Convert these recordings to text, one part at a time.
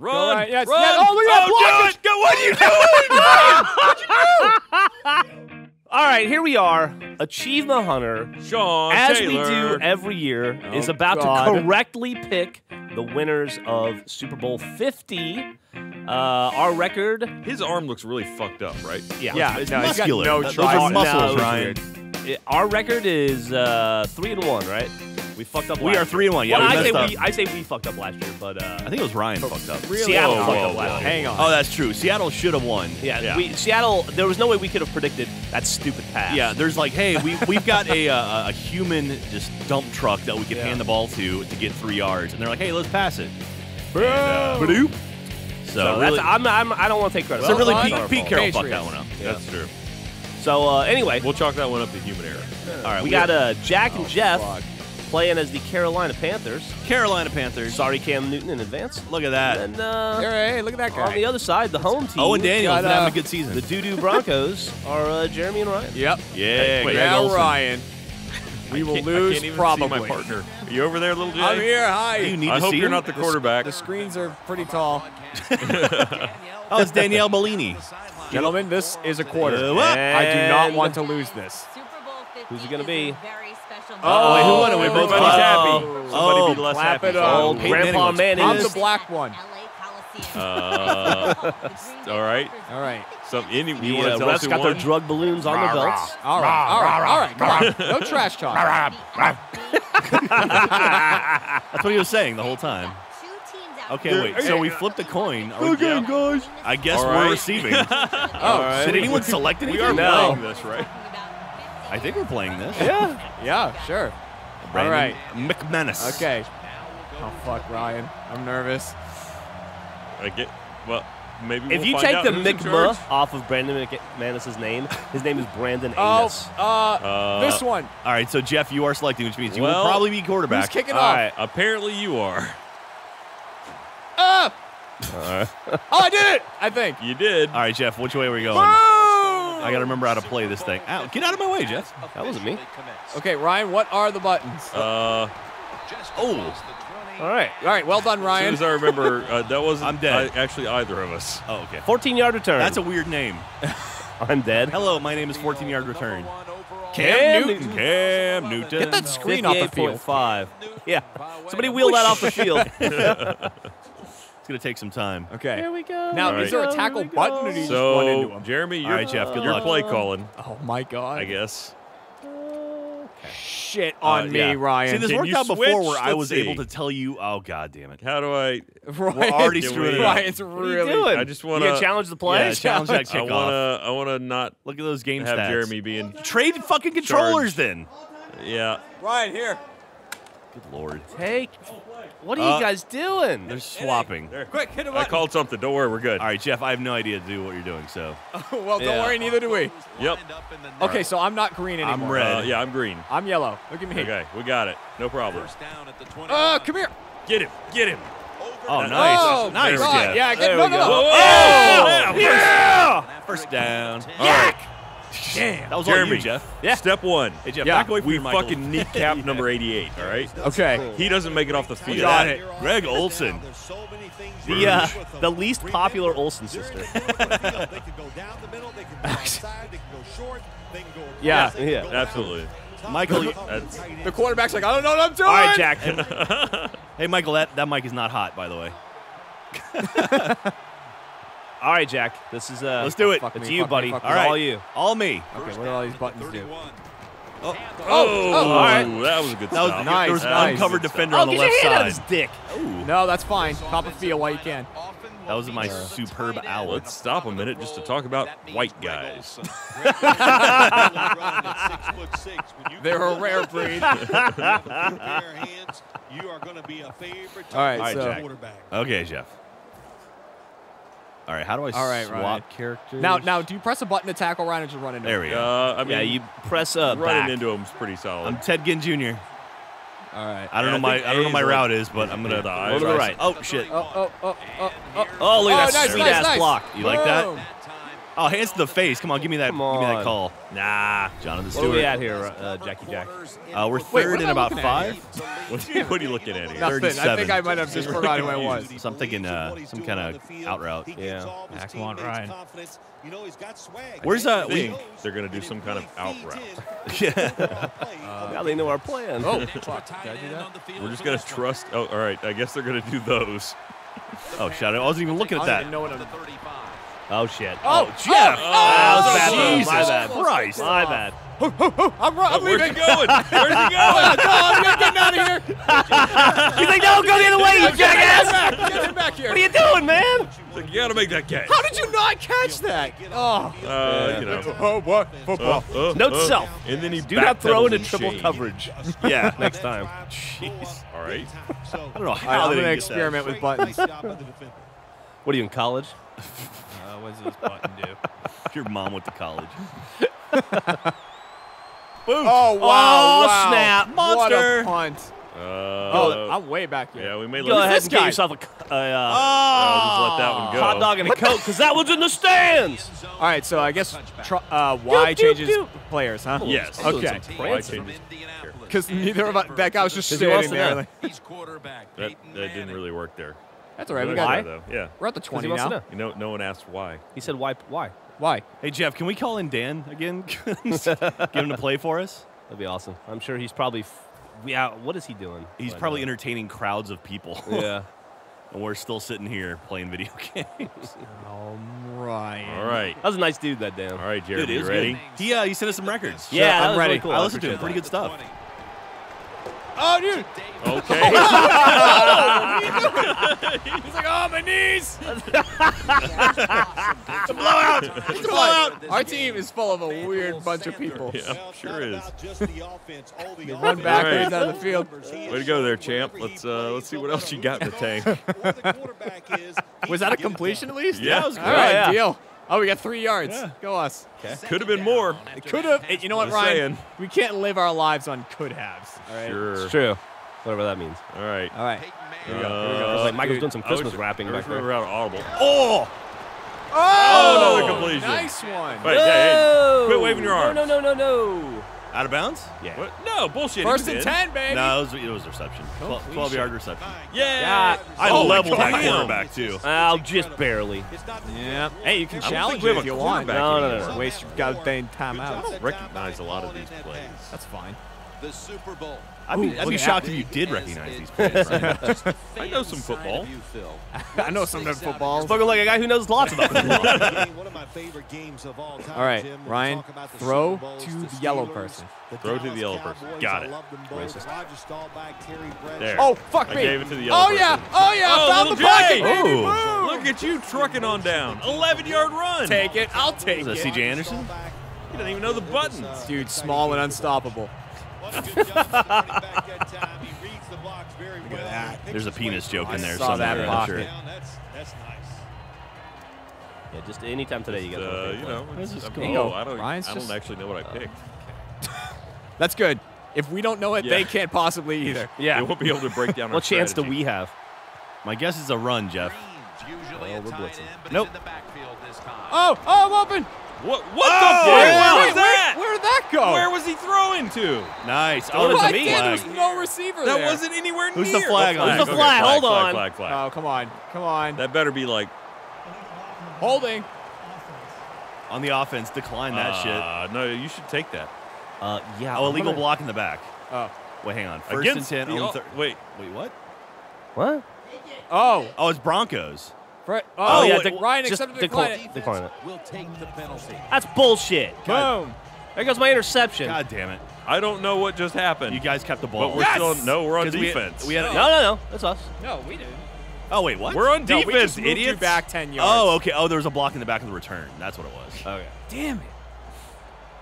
Run! Go right, yes, run! yes. Oh, look at that blockage. do it! Go, what are you doing? All right, here we are. Achievement Hunter, Sean as Taylor. we do every year, is Oh, about God. to correctly pick the winners of Super Bowl 50. Uh, our record, His arm looks really fucked up, right? yeah, Yeah, It's no, he's got muscular. no Th- those are muscles, No, Ryan. It- our record is uh, three and one, right? We fucked up. We last are three and one. Yeah, Well, we I say messed we. I say we fucked up last year, but uh, I think it was Ryan fucked up. Really? Seattle Whoa, fucked whoa, up last year. Hang on. Oh, that's true. Seattle should have won. Yeah, Yeah. We, Seattle. There was no way we could have predicted that stupid pass. Yeah, there's like, hey, we we've got a uh, a human just dump truck that we could Yeah. hand the ball to to get three yards, and they're like, hey, let's pass it. And, uh, So, So really, that's I'm, I'm I don't want to take credit. so really. Pete, Pete. Carroll fucked that one up. That's true. So uh, anyway, We'll chalk that one up to human error. All right, we got uh, Jack Oh, and Geoff fuck. playing as the Carolina Panthers. Carolina Panthers. Sorry, Cam Newton in advance. Look at that. And uh, Hey, hey, look at that guy. on the other side, the home team. Owen Daniels got, been having uh, a good season. The Doo Doo Broncos are uh, Jeremy and Ryan. Yep. yeah, Wait, Greg Now Olsen. Ryan. We will Can't- I lose can't even probably. see my partner. Are you over there, little Jay? I'm here. Hi. You need I to hope see you're him? not the quarterback. The screens are pretty tall. Oh, it's Danielle Bellini. Gentlemen, this is a quarter. I do not want to lose this. Who's it gonna be? Oh, wait, who won it? We both Everybody's happy. Oh. Somebody Oh, be less clap happy. it up. Old Grandpa Manning Manning. I'm is- the black one. Uh, all right. All right. So, any, you The want uh, tell us refs who got their drug balloons on their belts. All right. All right. All right. Come on. No trash talk. That's what he was saying the whole time. Okay, wait. So we flipped a coin. Are we- guys. I guess All we're receiving. Oh, Did anyone select anything? We are No. playing this, right? I think we're playing this. Yeah. Yeah. Sure. Brandon right. McManus. Okay. Oh fuck, Ryan. I'm nervous. I get. Well, maybe. If we'll you find take out the who's McMuh off of Brandon McManus's name, his name is Brandon Oh, uh, Uh, this one. All right, so Geoff, you are selecting, which means you Well, will probably be quarterback. Who's quarterback. kicking All off? right. Apparently, you are. Ah! Oh, I did it. I think. You did. All right, Geoff, which way are we going? Boom! I got to remember how to play this thing. Ow, get out of my way, Geoff. That wasn't me. Okay, Ryan. What are the buttons? Uh, Oh, All right. All right. Well done, as soon Ryan. as I remember, uh, that wasn't I'm dead. I- actually either of us. oh, okay. 14 yard return. That's a weird name. I'm dead. Hello, my name is 14 Yard Return. Cam Newton. Cam Newton. Get that screen off the field. 58.5. Yeah. Somebody wheel that off the field. It's gonna take some time. Okay. Here we go. Now, All is there a tackle button, or do you just run So, into him? Jeremy, you're, All right, Geoff, good you're luck. play calling, Oh my God! I guess. Shit on Uh, me, yeah. Ryan. See, this Can worked you out before where I Let's was see. able to tell you. Oh God damn it! How do I? Ryan, already Can screwing it up. Ryan's What are you really. doing? I just wanna- challenge the play? Yeah, challenge that I kickoff. wanna, I wanna not Look at those game have stats. Jeremy being. Trade fucking controllers then. Yeah. Ryan, here. Good lord. Take. What are you Uh, guys doing? They're swapping. There. Quick, hit a I button. called something. Don't worry, we're good. All right, Geoff. I have no idea to do what you're doing. So well, don't Yeah. worry, neither do we. Yep. Okay, so I'm not green anymore. I'm red. Uh, yeah, I'm green. I'm yellow. Look at me. Okay, we got it. No problem. Uh, come here. Get him. Get him. Oh, That- nice, Oh, nice, God. Geoff. Yeah, get, There no, no, no. Whoa, whoa, Oh, whoa. yeah! First down. Yak! Damn. That was all Jeremy, you, Geoff. Yeah. Step one. Hey, Geoff, Yeah. back away from We your Michael. fucking kneecap number 88, all right? Okay. He doesn't make it off the field. got it. Greg Olsen. The uh, the least popular Olsen sister. Yeah. yeah. Absolutely. Michael. That's, The quarterback's like, I don't know what I'm doing. All right, Jack. hey, Michael. That, that mic is not hot, by the way. All right, Jack. This is uh. Let's do it. Fuck It's me, you, buddy. me. All right. all you. All me. Okay, what do all these buttons do? oh, oh, oh! all right. that was a good That was stop. nice, There was an nice. uncovered defender Oh, on the get your left hand out of side. his dick. No, that's fine. Cop a feel while you can. That was my superb owl. Let's stop a minute just to talk about white guys. They're a rare breed. All All right, right, so Jack. Okay, Geoff. All right, how do I All right, swap Ryan. characters? now, now, do you press a button to tackle Ryan or just run into There him? we go. Uh, I mean, Yeah, you press uh, running back. into him's pretty solid. I'm Ted Ginn Jr. All right. I don't Yeah, know I my I don't know my route is, but I'm gonna The go to the right. Oh shit! Oh, oh, oh, oh, oh. Oh, look at Oh, that nice, sweet nice, ass nice. block. You like that? Boom. Oh, hands to the face. Come on, give me that. Give me that call. Nah, Jonathan Stewart. What are we Stewart. at here, uh, Jackie Jack? Uh, we're third what in about five. What, what are you looking at here? Nothing. I think I might have just forgotten who I was. So I'm thinking uh, some kind of out route. Yeah. Ah, come on, Ryan. Where's I uh? We, think they're going to do some kind of out route. Yeah. now they know our plan. Oh, fuck. Did I do that? We're just going to trust. Oh, all right. I guess they're going to do those. oh shit! I wasn't even looking I at don't that. even know what I'm. Oh shit. Oh, Geoff! Oh, that was oh, bad. Jesus My bad. Christ. My bad. I'm, ru- I'm Where's he leaving. going? Where's he Oh, going? no, I'm not getting out of here. He's like, no, go the other way, you jackass! Get back. Get him back here. What are you doing, man? Like, you got to make that catch. How did you not catch that? Oh. Uh, you know. Oh, what? Football. Uh, uh, Note uh. self. And then he Do not throw backpedals into triple shame. coverage Yeah. next time. Jeez. All right. I don't know All how right, I'm they going to didn't that. experiment with buttons. What are you in college? what does this button do? If your mom went to college. Oh, wow. Oh, wow. snap. What Monster. a punt. Uh, Oh, I'm way back here. yeah, we may Go ahead this and get guy? yourself a, c- a, uh, I'll just let that one go. hot dog and a coke, because that one's in the stands. All right, so I guess tr- uh, Y Doop, doop, changes doop. players, huh? Yes. Okay. some changes? Because neither of us, that guy was just he wants standing to there. know. Like, That, that didn't really work there. That's all right. We Did I got try, though? Yeah. We're at the 'Cause he 20 wants to now. know. You know, no one asked why. He said, why? Why? Why? Hey Geoff, can we call in Dan again? Give him to play for us. That'd be awesome. I'm sure he's probably. F- yeah. What is he doing? He's But, probably entertaining crowds of people. Yeah. and we're still sitting here playing video games. All right. All right. That was a nice dude, that Dan. All right, Dude, Jeremy, it you ready? good. He uh, he sent us some records. Yeah, I'm ready. Really cool. I listened to him. Pretty good stuff. Oh, dude. Okay. He's like, oh, my knees. It's a blowout. It's a blowout. Our team is full of a weird bunch of people. yeah, sure is. They run backwards out of the field. Way to go there, champ. Let's uh, let's see what else you got in the tank. Was that a completion at least? Yeah, it was All good. Yeah. deal. Oh, we got three yards. Go us. Could have been more. It could have. You know what, Ryan? saying. We can't live our lives on could haves. All right. Sure. It's true. Whatever that means. All right. All right. Here we go, here we go. Uh, it like Michael's dude, doing some Christmas wrapping back we there. were out audible. Oh, Oh, another oh, completion. Nice one. Wait, hey, hey, quit waving your arms. No, no, no, no, no. Out of bounds? Yeah. What? No, bullshit. First and ten, baby. No, it was, it was reception. 12, 12 yard reception. Yeah. Yeah. I Oh, leveled that God. quarterback too. Oh, just barely. Yeah. Hey, you can I don't challenge think we it have if a you want. quarterback No, no, no, anymore. no. Waste your goddamn time I out. don't recognize a lot of these plays. That's fine. The Super Bowl. I'd be, Ooh, I'd be shocked if you did recognize these players. Right? I know some football. I know some of the footballs. Spoken like a guy who knows lots about football. One of my favorite games of all time. All right, Jim, Ryan, talk about the throw to the the yellow person. the Throw to the yellow person. Got it. love them both. Roger Staubach, Terry Bradshaw. There. Oh, fuck I me. gave it to the yellow oh, yeah. person. Oh, yeah. Oh, Found the little pocket, Jay. baby. Ooh. Look at you trucking on down. 11 yard run. Take it. I'll take Is that it. CJ Anderson? You don't even know the uh, buttons. Uh, Dude, small and unstoppable. Look at that. There's a penis joke in there saw that somewhere. I'm pocket. sure. That's, that's nice. yeah, just anytime today you get Uh, you know, This it's, is I'm- cool. oh, I don't. Ryan's I don't just- actually know what I picked. That's good. If we don't know it, they can't possibly either. Yeah. They won't be able to break down. our What chance do we have? My guess is a run, Geoff. Usually Oh, we're blitzing. end, Nope. in the backfield this time. Oh, oh, I'm open. What? What Oh, the fuck yeah. was Wait, that? Where, where did that go? Where was he throwing to? Nice. Oh, it's right a me. there, there's no receiver That there. wasn't anywhere Who's near. the flag on? Who's the Okay, flag? Hold flag, on. Flag, flag, Oh, come on. Come on. That better be like Holding. On the offense, decline that shit. uh, No, you should take that. Uh, yeah. Oh, I'm illegal gonna- block in the back. Oh. Wait, hang on. First Against and ten. the- on oh, thir- wait. Wait, what? What? Oh. Oh, it's Broncos. Fre- Oh, oh, yeah. yeah. dec- Ryan just accepted the decline, decline. decline it. Will take the penalty. That's bullshit. Boom. There goes my interception. God damn it. I don't know what just happened. You guys kept the ball. but we're Yes! still no. We're on 'Cause we- defense. We had, No, no, no. no. That's us. No, we didn't. oh, wait, what? we're on No, defense, we just moved idiots. back 10 yards. Oh, okay. Oh, there was a block in the back of the return. That's what it was. Okay. Damn it.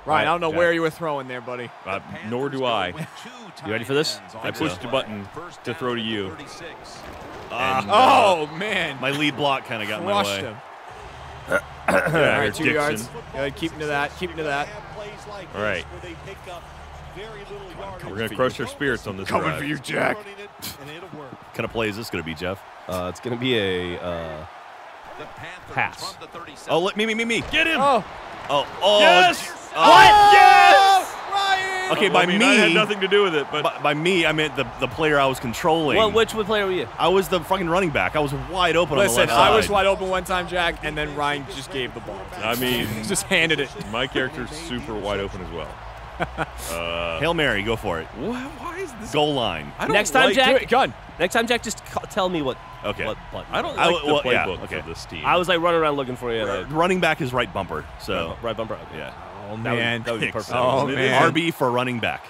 Ryan, I don't know okay. where you were throwing there, buddy. Uh, nor do I. You ready for this? I pushed the button to throw to you. And, uh, Oh, man. my lead block kind of got in my way. him. Yeah, All right, two Dixon. yards. Good. Keep him to that. Keep him to that. All right. We're gonna crush their spirits on this Coming drive. for you, Jack. What kind of play is this going to be, Geoff? Uh, it's gonna be a uh, The Pass. from the Oh, let me, me, me, me. Get him. Oh. Oh, oh. Yes! j- What? oh. Yes! Ryan! Okay, I by mean, me, I had nothing to do with it, but by, by me, I meant the, the player I was controlling. What, which player were you? I was the fucking running back. I was wide open Listen, on the left side. I was wide open one time, Jack, and then Ryan just gave the ball. I mean, just handed it. my character's super wide open as well. Uh, Hail Mary, go for it. why, why is this? Goal line. I don't Next time, like, Jack- Do it, gun. Next time, Jack, just ca- tell me what. Okay. What button. I don't I like w- the well, yeah, playbook okay. for this team. I was like running around looking for you. Like, running back is right bumper. So, right bumper. Okay. yeah. Oh, That would, man. that would be perfect. Oh, It is man. RB for running back.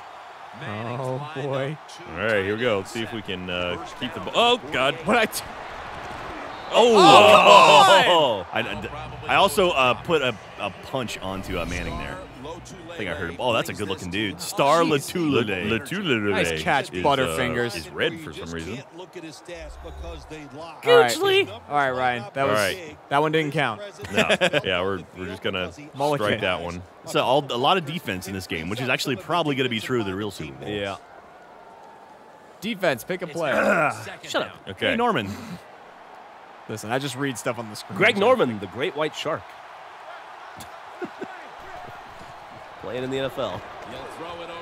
Oh, boy. All right, here we go. Let's see if we can uh, keep the ball. Oh God! What I t- Oh, I, I- I also uh, put a, a punch onto uh, Manning there. I think I heard him. Oh, that's a good looking dude. Star Latula Day. Lotulelei Nice catch, is, Butterfingers. Uh, is red for some reason. Look at his stats because they lock. All right. Hugely. All right, Ryan. That was right. that one didn't count. No, yeah, we're we're just gonna Mulligan. strike that one. So all, a lot of defense in this game, which is actually probably going to be true of the real Super Bowl. yeah. Defense, pick a play. Shut up. Okay. Hey, Norman. Listen, I just read stuff on the screen. Greg Norman, the great white shark. Playing in the NFL.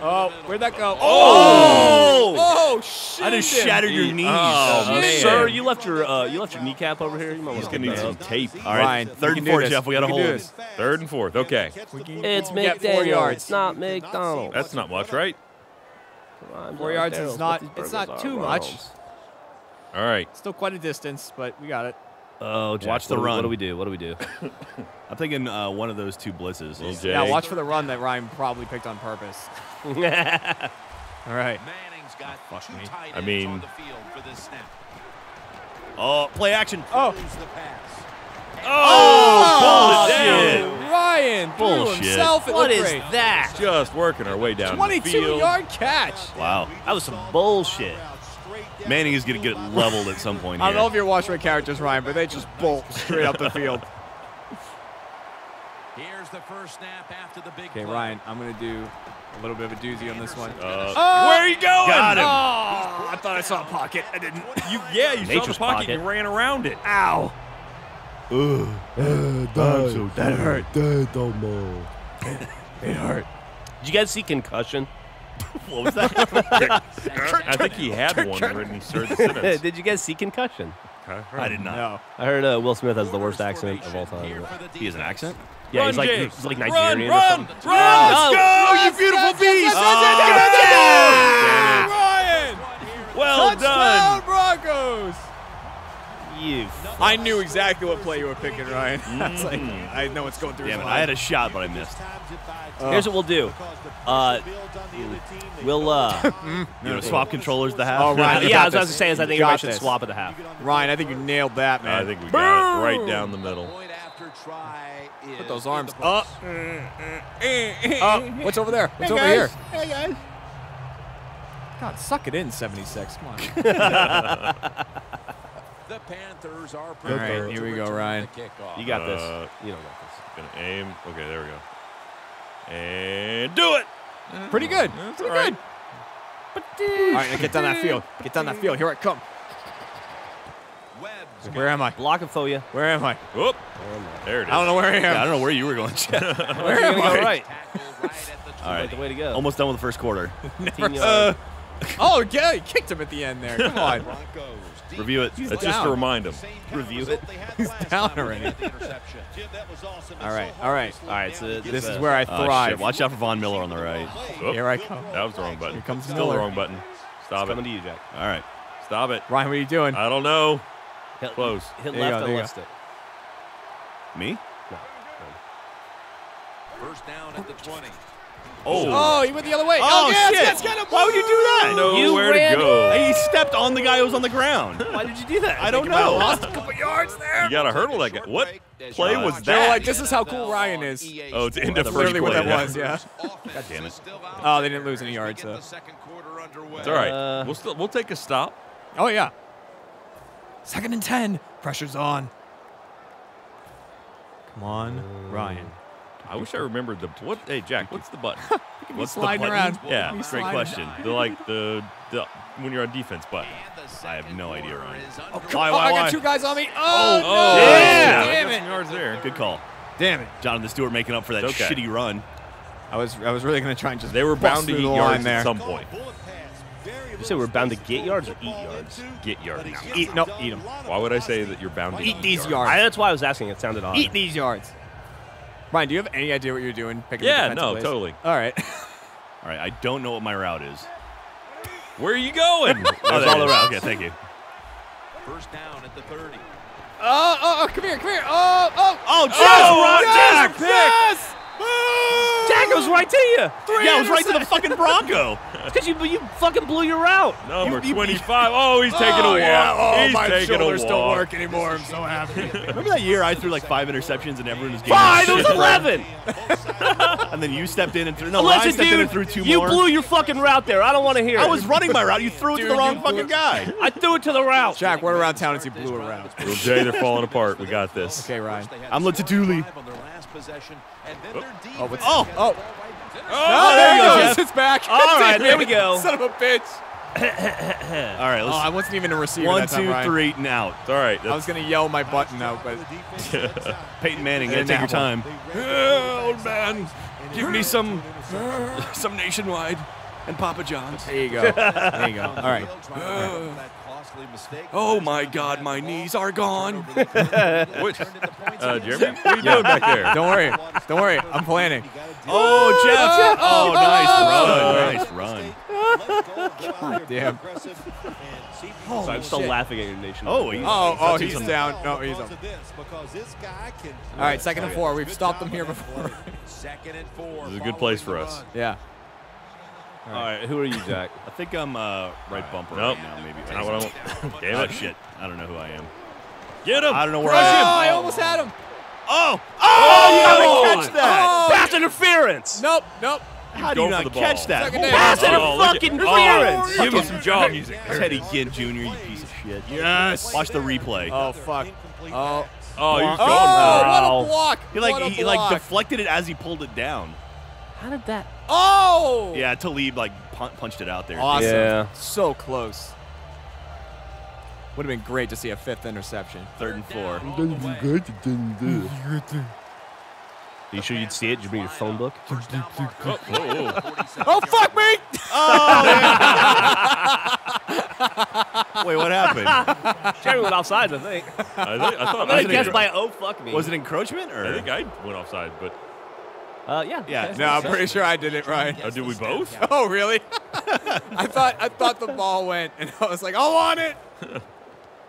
Oh, where'd that go? Oh! Oh, shit! I just shattered your knees. Oh, man. Sir, you left your uh, you left your kneecap over here. You might He's gonna need some tape. All right, Ryan, third and do four. Geoff. We got to hold. this. Third and fourth. Okay, It's We four McDaniel. yards. It's not McDonald's. that's not much, right? I'm Four yards is not- it's not too much. All right. Still quite a distance, but we got it. Oh, Jack, Watch the what do we- run. What do we do? What do we do? I'm thinking uh, one of those two blitzes. Little Yeah, watch for the run that Ryan probably picked on purpose. All right. Manning's got two me. tight I mean- on the field for this snap. Oh, play action. Oh, Throws the pass. Oh, bullshit. Ryan threw Bullshit. himself. It what looked great. that? Just working our way down the 22 yard catch. Wow. That was some bullshit. Manning is going to get leveled at some point I here. don't know if you're watching my characters, Ryan, but they just bolt straight up the field. Here's the first snap after the big Okay, play. Ryan, I'm going to do a little bit of a doozy on this one. Uh, Oh! where are you going? Got him. Oh, I thought I saw a pocket. I didn't. You, yeah, you saw the pocket. pocket. You ran around it. Ow. Ugh! that hurt. It hurt. Did you guys see concussion? What was that? I think he had one when he started the sentence. Did you guys see concussion? I did not. No. I heard uh, Will Smith has the worst accent of all time. He has an accent? Yeah, Run, he's like Jake. he's like Run, Nigerian or something. run, Oh. let's go, you beautiful beast. Oh, Ryan! Well Touchdown, done. Broncos! You. I knew exactly what play you were picking, Ryan. I was like, I know what's going through Damn his it. mind. I had a shot, but I missed. Here's what we'll do. Uh, we'll uh. You know, swap controllers to have. Oh, Ryan, yeah, got I was this. saying is I think got everybody should this. swap at the half. Ryan, I think you nailed that, man. I think we got it right down the middle. Point after try is Put those arms the up. Uh, what's over there? What's over here? Hey, guys. God, suck it in, 76. Come on. The Panthers are prepared right, here we go, Ryan. You got Uh, this. You don't got this. Gonna aim. Okay, there we go. And do it. Pretty good. That's Pretty all right. good. All right, now get down that field. Get down that field. Here I come. Webb's Where am I? Block him for you. Where am I? Whoop. There it is. I don't know where I Yeah, I don't know where you were going, Chad. Where am gonna go I? right. tackled right at the All right. The way to go. Almost done with the first quarter. 15 yards. Oh, yeah, he kicked him at the end there. Come on. Broncos. Review it. That's just down. to remind him. Review it. He's down already. All right, all right. All right, so This is uh, where I Oh, thrive. shit. Watch out for Von Miller on the right. Whoop. Here I come. That was the wrong button. Here comes Still Miller. the wrong button. Stop coming it. to you, Jack. All right. Stop it. Ryan, what are you doing? I don't know. Hit, Close. Hit There left go, and there you left stick. Me? First down at the 20. Oh, Oh, he went the other way. Oh, yes, shit. yes, get him. Why would you do that? Know You where ran- to go. He stepped on the guy who was on the ground. Why did you do that? I don't know. lost a couple yards there. You got to hurdle that guy. What play was They were like, this is how cool Ryan is. Oh, it's into That's first literally what that quarter. was, yeah. God damn it. Oh, they didn't lose any yards, though. The second quarter underway. It's all right. Uh, we'll still we'll take a stop. Oh, yeah. Second and 10. Pressure's on. Come on, Ryan. I wish I remembered the what. Hey Jack, what's the button? What's the button? around. Yeah, great sliding. question. the like the the when you're on defense button. I have no idea, Ryan. Oh, Why, oh, why, I got two guys on me. Oh, Oh, oh no. yeah. Damn it. yards there. Good call. Damn it. Jonathan Stewart making up for that okay. shitty run. I was I was really going to try and just They were bust bound to through eat the yards line there. at some point. You said we're bound to get yards or eat yards? Get yards. Eat, no, eat them. Why would I say that you're bound to Eat these yards. I, that's why I was asking. It sounded odd. Eat these yards. Ryan, do you have any idea what you're doing? Picking the Yeah, defensive no, plays? totally. All right. All right, I don't know what my route is. Where are you going? Oh, oh There's all it the is. Okay, thank you. First down at the 30. oh, oh, oh, come here, come here. Oh, oh. Oh, Oh, Jack! Oh, yes, yes. Jack was right to you. Yeah, it was right to the fucking Bronco. Because you, you fucking blew your route. Number You- you- 25. Oh, he's oh, taking a walk. yeah. Oh, he's my taking shoulders a don't work anymore. I'm so happy. Remember that year I threw like five interceptions and everyone was giving Five. me It was eleven. And then you stepped in and threw. No, Ryan Listen, stepped in and threw two you more. blew your fucking route there. I don't want to hear I it. I was running my route. You threw it to the wrong fucking it. guy. I threw it to the route. Jack, went around town and he blew around. Little Jay, they're falling apart. We got this. Okay, Ryan. I'm Latatuli. Oh, oh what's Oh, oh. Oh, Oh, there you go, goes. It's back. All right, there we go. Son of a bitch. All right, Oh, I wasn't even a receiver one, that time, two, Ryan. three, and out. It's all right. I was gonna yell my button out, but Peyton Manning, gotta take your that one. time. old man, give me some, some nationwide and Papa John's. there you go. There you go. All right. Oh my God, my knees are gone. What? Uh, Jeremy, what are you doing back there? Don't worry. Don't worry. I'm planning. Oh, Geoff. Oh, Oh, nice run. Nice run. Damn. So I'm still shit. laughing at your nation. Oh, he's, Oh, oh, he's down. No, he's up. All right, second and four. We've stopped them here before. Second and four. This is a good place for us. yeah. All right, who are you, Jack? I think I'm uh, right bumper Nope. right now, maybe. Not what I want. Damn Oh, it. shit. I don't know who I am. Get him. I don't know where Oh, I I almost had him. Oh! Oh, you Oh, gotta catch that! oh. Pass interference. Nope, nope. How do you not catch that? Second Who- Pass Oh, look at- fucking oh, interference. Give me some jaw music. Teddy Ginn Jr., you piece of shit. Yes. Watch the replay. Oh, fuck. Oh. Oh, you're Oh, going. Wow. what a block. he like he like deflected it as he pulled it down. How did that? Oh. Yeah, Talib like pun- punched it out there. Awesome. Yeah. So close. Would have been great to see a fifth interception. Third and four. Are you sure you'd see it? Did you bring your phone book? Oh, oh, oh. Oh, fuck me. Oh, Wait, what happened? Jeremy went outside, I think. I, think, I thought I'm I, gonna guess by oh fuck me. Was it encroachment or? I think I went offside, but Uh, yeah. Yeah. okay. No, I'm pretty sure I did it right. uh, did we both? Oh, really? I thought I thought the ball went, and I was like, I want it.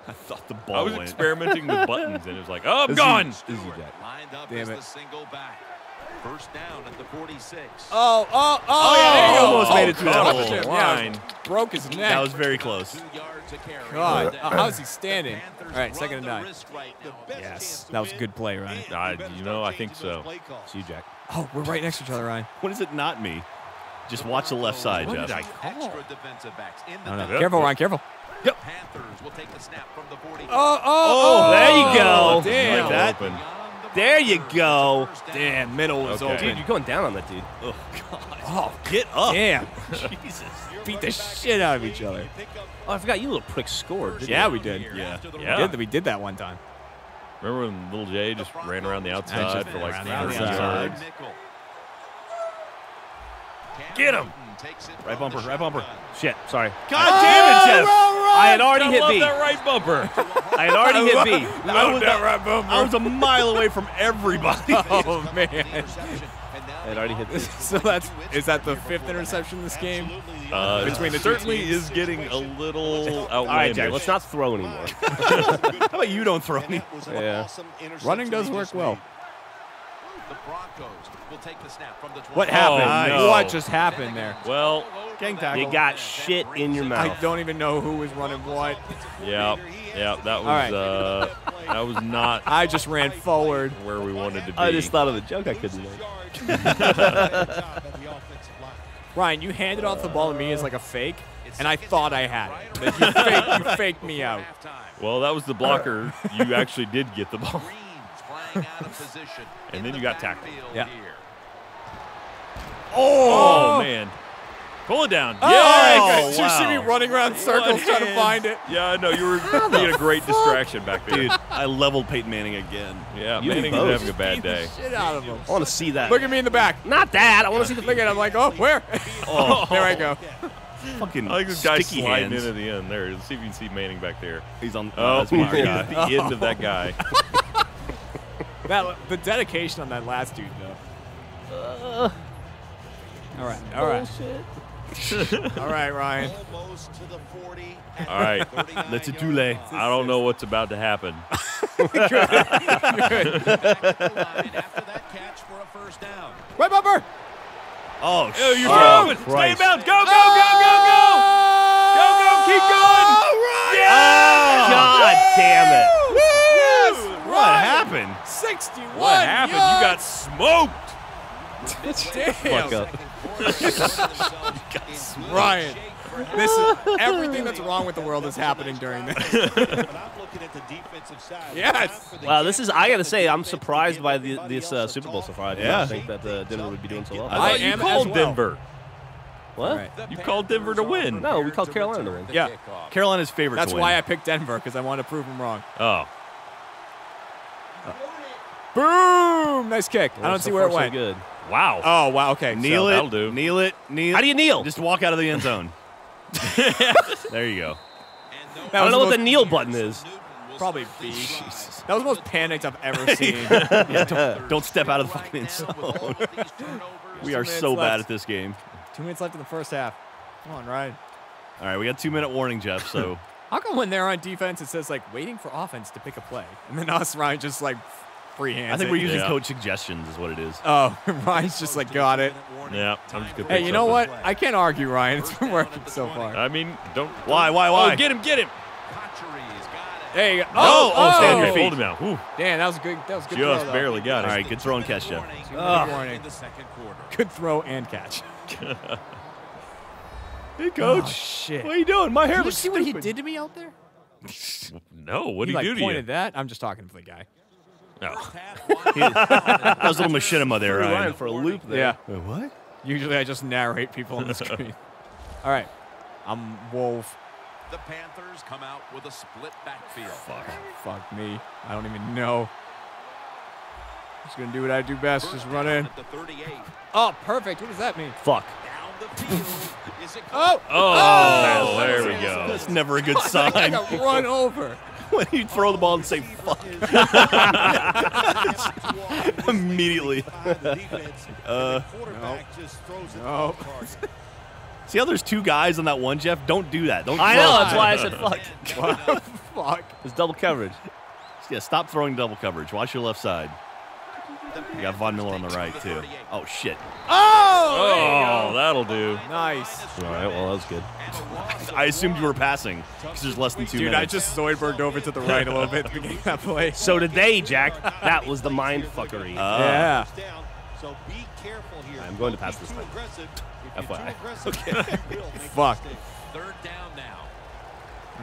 I thought the ball. I ball was went. experimenting with buttons, and it was like, oh, I'm gone. Lined up Damn as it. the single back. First down at the 46. Oh, oh, oh, Oh, yeah, there you almost oh, made it through that touched hole. Yeah, Line. broke his neck. that was very close. Two to carry. God, First oh, down. how's he standing? All right, second and nine. right. Yes, that was a good play, Ryan. I, you know, I think so. See you, Jack. Oh, we're right next to each other, Ryan. When is it not me? Just watch the left side, What Geoff. did I call? Extra defensive backs in the No, no. back. Careful, Ryan. Careful. Yep. Panthers will take the snap from the 40. Oh, oh, Oh, oh. there you go. Damn. Like that? Open. There you go. Damn, middle was Okay. Dude, you're going down on that dude. Oh God! Oh, Get up! damn. Jesus. Beat the shit out of each other. Oh, I forgot you little prick scored. didn't Yeah, you? we did. Yeah. Yeah. We did, we did that one time. Remember when Little Jay just ran around the outside for like ran three around the yards? outside. Get him. Right bumper, right bumper. Shit, sorry. God damn it, Geoff! I had already I hit love B. that right bumper. I had already hit B. I was, I was a mile away from everybody. Oh man. I had already hit B. so that's is that the fifth interception this game? Uh, Between the certainly teams. is getting a little outlandish. All right, Jack, let's not throw anymore. How about you don't throw any? Yeah. Running does work well. The Broncos will take the snap from the 20. What happened? Nice. no. What just happened there? Well, Gang tackle. You got shit in your mouth. I don't even know who was running what. yeah, yeah, that was right. uh, that was not I just ran forward. where we wanted to be. I just thought of a joke I couldn't make. Ryan, you handed off the ball to me as like a fake, and I thought I had it. You, faked, you faked me out. well, that was the blocker. you actually did get the ball. Out of position And then you got tackled. Yeah. here. Oh! Oh, oh, man. Pull it down. Oh, yeah. Did you see me running around circles trying to find it? Yeah, I know. You were being a great distraction back there. Dude, I leveled Peyton Manning again. Yeah, You Manning's both. having a bad day. Shit out of him. I want to see that. Look at me in the back. Not that. I want to see the Look I'm like, oh, where? Oh. oh, there I go. fucking I like this guy sticky sliding hands. in at the end there. Let's see if you can see Manning back there. He's on. Oh, that's my he's guy. the end of that guy. That, the dedication on that last dude, though. all right, all right, all right, Ryan. Almost to the 40. All right. Let's yards. do lay. I don't know what's about to happen. Back to the line after that catch for a first down. Right bumper. Oh, Oh, you're Oh, throwing. Stay in bounds. Go, go, go, go, go. Go, go, keep going. Yeah! God damn it. Yes, What Ryan. Happened? 61 What happened? You got yards. smoked. Damn. Fuck up. Ryan. This is everything that's wrong with the world is happening during this. But I'm looking at the defensive side. Yes. Wow, this is, I got to say, I'm surprised by the, this uh, Super Bowl so far. I did Yeah. not think that uh, Denver would be doing so well. I I you am called well. Denver. What? All right. You called Denver to win. No, we called Carolina to win. Yeah. Carolina's favorite That's to win. why I picked Denver because I wanted to prove him wrong. Oh. Boom! Nice kick. I don't So see where it far, so went. good. Wow. Oh wow. Okay. kneel so- it. that'll do. Kneel it. Kneel. How do you kneel? Just walk out of the end zone. there you go. That I don't was know what the kneel button is. Probably B. That was the most panicked I've ever seen. Yeah, don't, don't step out of the fucking end zone. we are minutes so bad at this game. Two minutes left in the first half. Come on, Ryan. All right, we got two minute warning, Geoff. So How come when they're on defense it says like waiting for offense to pick a play, and then us Ryan just like free hands? I think we're using Yeah. coach suggestions, is what it is. Oh, Ryan's just like got it. Yeah. I'm just gonna Hey, you know what? I can't argue, Ryan. It's been working so far. I mean, don't. Why? Why? Why? Oh, get him, get him. There you go. Oh, oh, stand oh. your feet. hold him out. Ooh, Damn, that was a good. That was a good. just throw, barely got it. right, good throw and catch, Geoff. Good warning. In the second quarter. Good throw and catch. Hey, coach. Oh shit! What are you doing? My hair Did you looks see what he did to me out there? No, what he did like he do to pointed you? that. I'm just talking to the guy. No. That was a little machinima there, Threw Ryan. Ryan for a loop there. Yeah. Wait, what? Usually I just narrate people on the screen. All right. I'm Wolf. The Panthers come out with a split backfield. Fuck. Fuck me. I don't even know. Just gonna do what I do best. Just run in. The 38. Oh, perfect. What does that mean? Fuck. Down the field. Is it Oh! Oh, oh! there we go. That's never a good sign. I sign got run over. when you throw the ball and say fuck immediately. Uh, Oh. see how there's two guys on that one, Geoff? Don't do that. Don't. I throw- know. That's why I said fuck. Fuck. It's double coverage. Yeah, stop throwing double coverage. Watch your left side. You got Von Miller on the right too. Oh shit! Oh, Oh, that'll do. Nice. All right. Well, that was good. I assumed you were passing because there's less than two Dude, I just Zoidberged over to the right a little bit at the beginning of that play. So did they, Jack. That was the mind fuckery. Uh, yeah. So be careful here. I'm going to pass this Too time. aggressive. FYI. too aggressive, you will make a Fuck. mistake. Third down now. All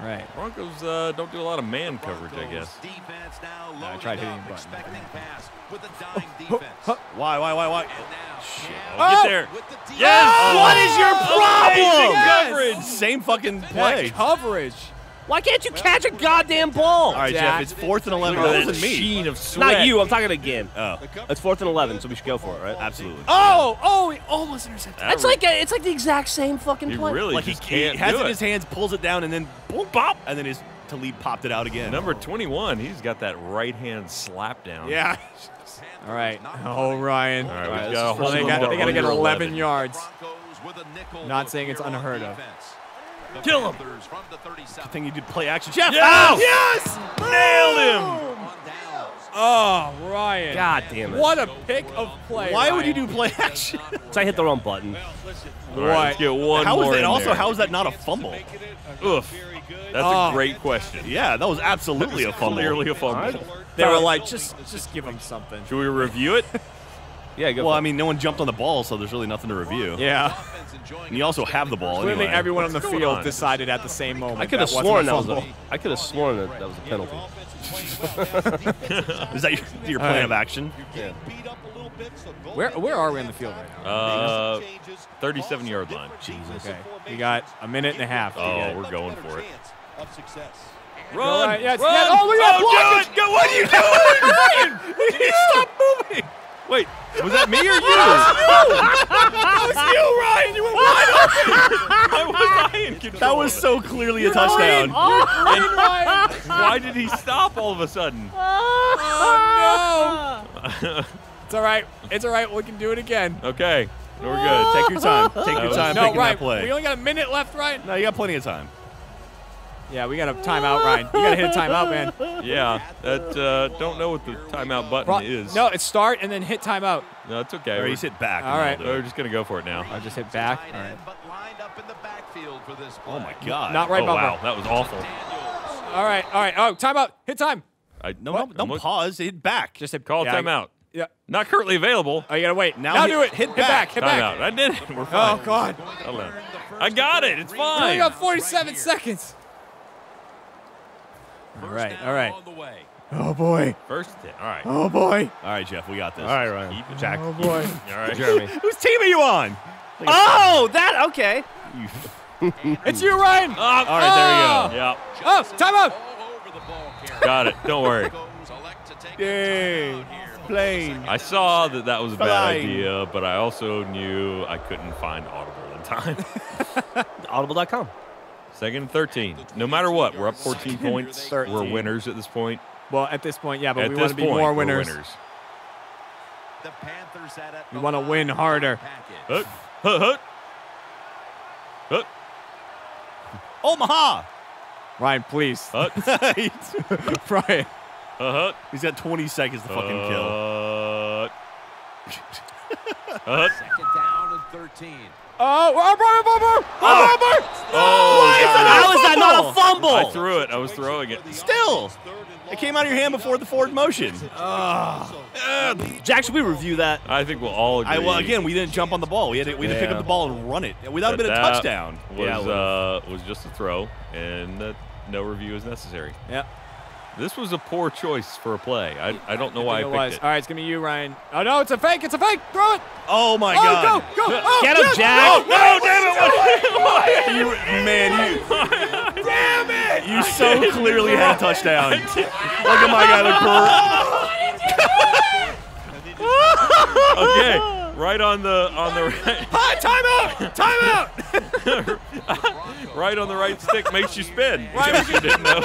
right. Broncos uh, don't do a lot of man coverage, I guess. Defense now I tried hitting up, the button. pass with a dying defense. Why? Why? Why? Why? And now Oh, Oh! get there. the defense. Yes! What is your problem? Yes! Coverage. Same fucking play. That coverage. Why can't you catch a goddamn ball? All right, Jack. Geoff. It's fourth and eleven. Look That wasn't me. sheen of sweat. Not you. I'm talking again. Oh, It's fourth and eleven, so we should go for it, right? absolutely. Oh, oh, he almost intercepted. That That's like a, it's like the exact same fucking He play. really like he, just he can't has do it in it. his hands, pulls it down, and then boom, pop, and then his Talib popped it out again. Number 21, he's got that right hand slap down. Yeah. All right. Oh, Ryan. All right, All right, we've got Well, they got, they got to get under 11 yards. Broncos with a nickel Not saying it's unheard of. Defense. The Kill him. Panthers from the 37. I think you did play action. Geoff, Yes! ow! Yes! Nailed him. Oh, Ryan. God damn it. What a pick of play. Why would you do play action? So I hit the wrong button. All right, let's get one How is more that? in Also, there. how is that not a fumble? Oof. That's Oh. a great question. Yeah, that was absolutely a fumble. Clearly a fumble. They were like, just just give him something. Should we review it? Yeah, go Well, I mean, no one jumped on the ball, so there's really nothing to review. Yeah. And you also have the ball Clearly, anyway. everyone on the field on? decided at the same moment. I could have sworn that was a, fumble. I could have sworn that that was a penalty. Is that your, your plan right. of action? Where where are we on the field right now? Uh, 37 yard line. Okay, we got a minute and a half. to Oh, get- we're going for it. Run! right, yes, run! yes. Oh, look at that do blockage! it! Go! What are you doing? Stop moving! Wait, was that me or you? that was you, Ryan. You were wide open. Why was I in control? That was so clearly a touchdown. it? Why did he stop all of a sudden? Oh no! It's all right. It's all right. We can do it again. Okay, we're good. Take your time. Take your was- time no, picking Ryan. that play. We only got a minute left, Ryan. no, you got plenty of time. Yeah, we got a timeout, Ryan. You gotta hit a timeout, man. Yeah, that uh, don't know what the timeout button Ro- is. No, it's start and then hit timeout. no, it's okay. Or We're, you sit back. All right. we're just gonna go for it now. I just hit back. All right. Oh my god. Not right oh bumper. wow, that was awful. All right. All right. Oh, timeout. Hit time. I, No, what? don't I'm pause. Hit back. Just hit Call yeah, I- timeout. Yeah. Not currently available. Oh, you gotta wait. Now Now hit- do it. hit hit back. back. Hit back. Timeout. I did it. We're fine. Oh God. I got it. It's fine. We only got 47 seconds. All right. All right. Oh boy. First hit. All right. Oh boy. All right, Geoff, we got this. All right, Ryan. Keep it. Jack. Oh boy. All right. Jeremy. Whose team are you on? oh, that okay. It's you, Ryan. Oh, All right, there you go. Uh, yeah. Oh, timeout. Got it. Don't worry. Yay. Plane. I saw that that was a bad Fine. idea, but I also knew I couldn't find Audible in time. Audible.com. Second and 13. No matter what, we're up 14 points. We're winners at this point. Well, at this point, yeah, but at we want to be point, more we're winners. We want to win harder. Hut, hut, hut. Hut, Omaha. Ryan, please. hut, Ryan. hut, He's got 20 seconds to fucking kill. hut. Hut. Second down and 13. Oh, oh, Brian Bumper. Oh, Bumper. Oh, How is that not a fumble? I threw it. I was throwing it. Still. It came out of your hand before the forward motion. Jack, should we review that? I think we'll all agree. I, well, again, we didn't jump on the ball. We had to, we had to pick up the ball and run it. Without that a bit of touchdown. Was, yeah, uh, was just a throw, and that no review is necessary. Yeah. This was a poor choice for a play. I, I don't know why I, picked was. it. All right, it's gonna be you, Ryan. Oh no, it's a fake. It's a fake. Throw it. oh my oh, god. go, go. Oh, Get him, yes. Jack. Oh, No, damn it! You, man, you. Damn it! You so clearly had a touchdown. Look at my guy, look okay, right on the on the right, Hi, timeout. Timeout. right on the right stick makes you spin. Right, you didn't know.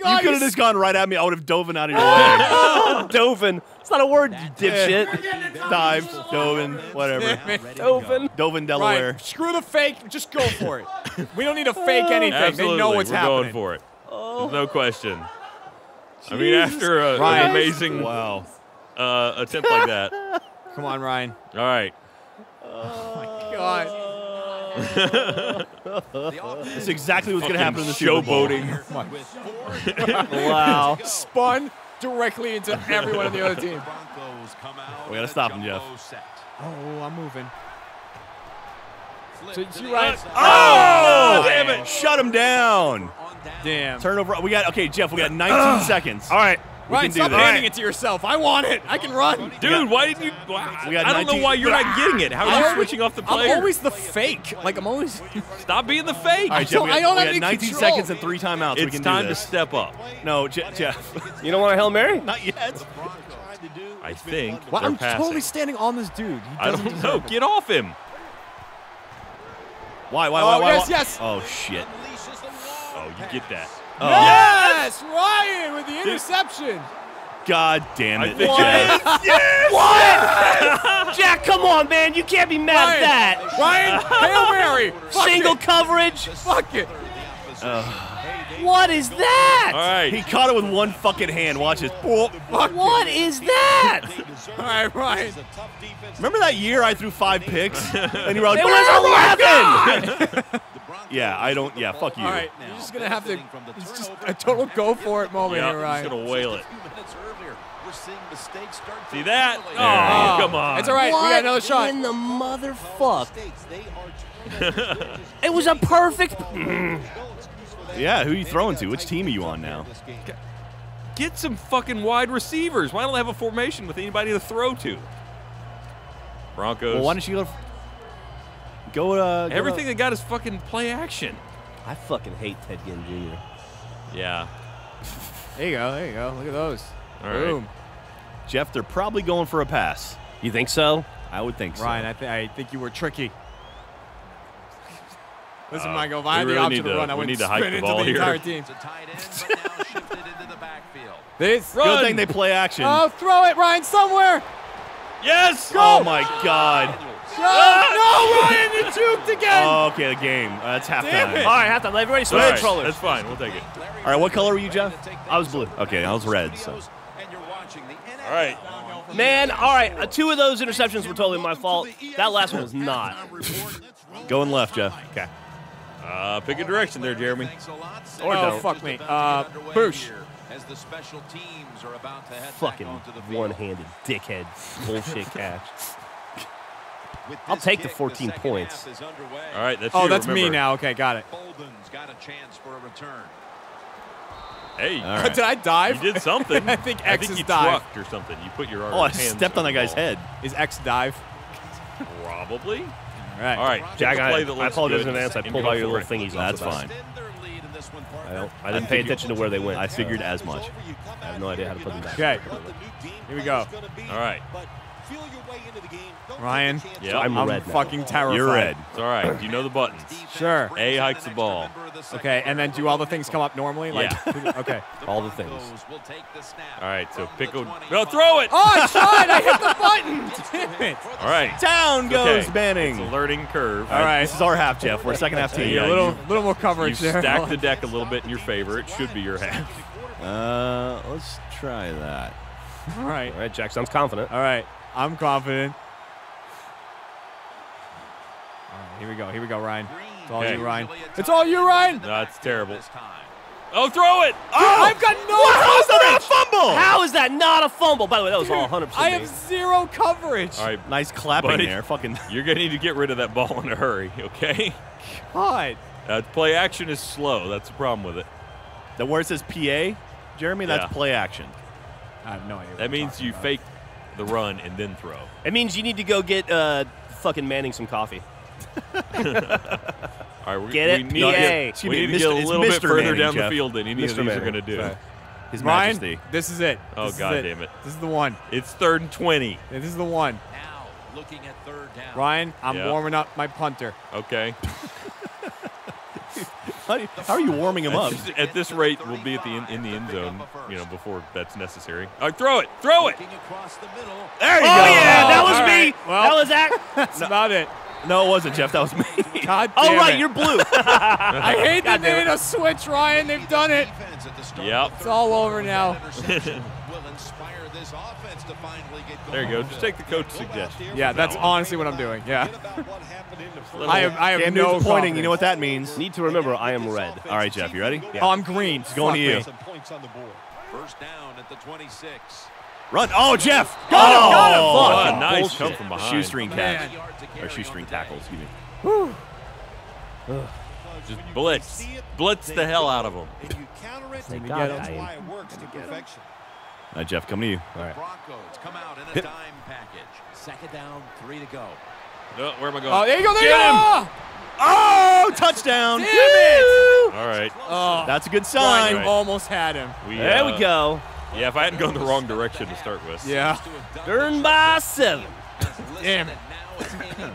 Oh my You could have just gone right at me. I would have dove out of your way. Dovin. It's not a word, you dipshit. Dive, dove, whatever. Dovin. Dove in Delaware. Ryan, screw the fake. Just go for it. we don't need to fake anything. Absolutely, They know what's we're happening. going for it. There's no question. I mean, after a, an amazing Wow. uh, attempt like that. Come on, Ryan. All right. Oh, my God. That's exactly what's going to happen in the Showboating. Wow. Spun directly into everyone on the other team. We got to stop him, Geoff. Oh, I'm moving. So it's you, Ryan. Oh! oh, damn it. Shut him down. Damn. Turnover. We got, okay, Geoff, we got 19 seconds. All right. We Ryan, stop this. handing it to yourself. I want it. I can run. Dude, why didn't you? Why, I don't 19 know why you're not getting it. How are I you always- switching off the I'm always the fake. Like I'm always. Stop being the fake. All right, I Geoff, don't- we I got, don't we have any 19 control. seconds and three timeouts. we it's can time do to step up. No, Je- Geoff. You don't want a Hail Mary? Not yet. I think Well, I'm passing. totally standing on this dude. He I don't know. it. Get off him. Why, why, Oh, why, why? yes, why? yes. Oh, shit. Oh, you get that. Oh, Yes, Ryan with the interception. God damn I it. think Geoff. What? Jack, come on, man. You can't be mad at that. Ryan, Hail Mary. Fuck Single it. coverage. Fuck it. What is that? All right. He caught it with one fucking hand. Watch this. Oh, What is that? All right, Ryan. Remember that year I threw five picks? and you were like, It was 11. Yeah, I don't. Yeah, fuck you. All right, you're just gonna have to. It's just a total go for it moment Yeah, here, I'm just gonna whale it. we're seeing mistakes start to See that? Oh, Oh, come on. It's all right. We got another shot. in the motherfuck? Mistakes, they are turnovers. It was a perfect. Yeah, who are you throwing to? Which team are you on now? Get some fucking wide receivers. Why don't they have a formation with anybody to throw to? Broncos. Well, why don't you go? Go. Uh, go Everything To, they got is fucking play action. I fucking hate Ted Ginn Jr. Yeah. There you go. There you go. Look at those. All right. Boom. Geoff, they're probably going for a pass. You think so? I would think so. Ryan, I, th- I think you were tricky. Listen, Uh, Michael, if I had the option need to to- run, I would need to hike sprint the into ball the here. entire team. It's a tight end, but now shifted into the backfield. This. Good Run. thing they play action. Oh, throw it, Ryan, somewhere. Yes. Oh my God. No, no, Ryan, you juked again. Oh, okay, the game. Uh, that's halftime. Damn it. All right, halftime. Everybody All switch right, controllers. That's fine. We'll take it. All right, what color were you, Geoff? I was blue. Okay, I was red. So. And you're watching the All right. Man, all right. Uh, two of those interceptions were totally my fault. That last one was not. Going left, Geoff. Okay. Uh, pick a direction there, Jeremy. Or Oh, don't. fuck me. Uh, Boosh. As the special teams are about to head Fucking back onto the field. one-handed dickhead bullshit catch. With I'll this take the kick, 14 second points. half underway. All right. That's Oh, you, that's me now. Okay, got it. Bolden's got a chance for a return. Hey. All right. Did I dive? You did something. I think I X think is you dive. trucked or something. You put your arm. Oh, I hands stepped on that guy's ball. head. Is X dive? Probably. All right. All right. Jack, pick a I, play that I apologize in advance. I pulled go all your little thingies off. That's fine. Extend their lead in this one, partner. I, don't, I didn't pay attention to where they went. I figured as much. I have no idea how to put them back. Okay. Here we go. All right. Ryan. Yeah. I'm I'm red now. fucking terrified. You're red. It's all right. Do you know the buttons? Sure. A hikes the ball. Okay, and then do all the things come up normally? Like, okay. All the things. Will take the snap. All right. So From pick the a. 20. No, throw it. Oh, I tried. I hit the button. Damn it. All right. Down goes okay. Manning. It's a learning curve. All right. This is our half, Geoff. We're second half team. Yeah, a little, you- little more You coverage there. stacked the deck a little bit in your favor. It should be your half. Uh, let's try that. All right. All right, Jack sounds confident. All right. I'm confident. All right, here we go. Here we go, Ryan. It's all Okay. you, Ryan. It's all you, Ryan. That's terrible. This time. Oh, throw it. Oh, I've got no How's that coverage. a fumble? How is that not a fumble? By the way, that was all 100% I have zero coverage. All right. Nice clapping Buddy. there. Fucking. You're going to need to get rid of that ball in a hurry, okay? God. Uh, play action is slow. That's the problem with it. The where it says PA, Jeremy, that's Yeah. play action. I have no idea. what That means you about. fake the run and then throw. It means you need to go get uh, fucking Manning some coffee. All right, we, Get we it? need PA. to get, we need to Mr. get a little bit further Manning, down Geoff. the field than any of Mr. these are going to do. Sorry. His Ryan, Majesty. this is it. Oh, This is God it. damn it. This is the one. It's third and 20. This is the one. Now looking at third down. Ryan, I'm Yeah. warming up my punter. Okay. How, how are you warming him up? At this rate, we'll be at the in, in the end zone, you know, before that's necessary. All right, throw it. Throw it. Looking across the middle. There you Oh, go. yeah, that was all me. right. Well- that was that. That's about it. No, it wasn't, Geoff. That was me. God Oh, right, it. you're blue. I hate that they damn made a switch, Ryan. They've done it. Defense at the start Yep. It's all over now. that interception will inspire this offense to finally get There you go. Just take the coach's suggestion. Yeah, that's honestly what I'm doing. Yeah. Little- I have, I have Cam no pointing. You know what that means. Need to remember, I am red. All right, Geoff. You ready? Oh, I'm green. It's going Fuck to you. me. First down at the 26. Run. Oh, Geoff. Got him, got him. Oh, Oh, nice bullshit. come from behind. Shoestring catch. Man. Or shoestring tackle, excuse me. Just blitz. Blitz the hell out of him. them. Thank me God get I him. am. Uh, Geoff, coming to you. All right. Broncos come out in a dime package. Second down, three to go. No, where am I going? Oh, there you go. There you Get him. go. Oh, touchdown. Damn it. All right. Oh, That's a good sign. you almost had him. We, There uh, we go. Yeah, if I hadn't gone the wrong direction to start with. Yeah. Turn by seven. Damn it.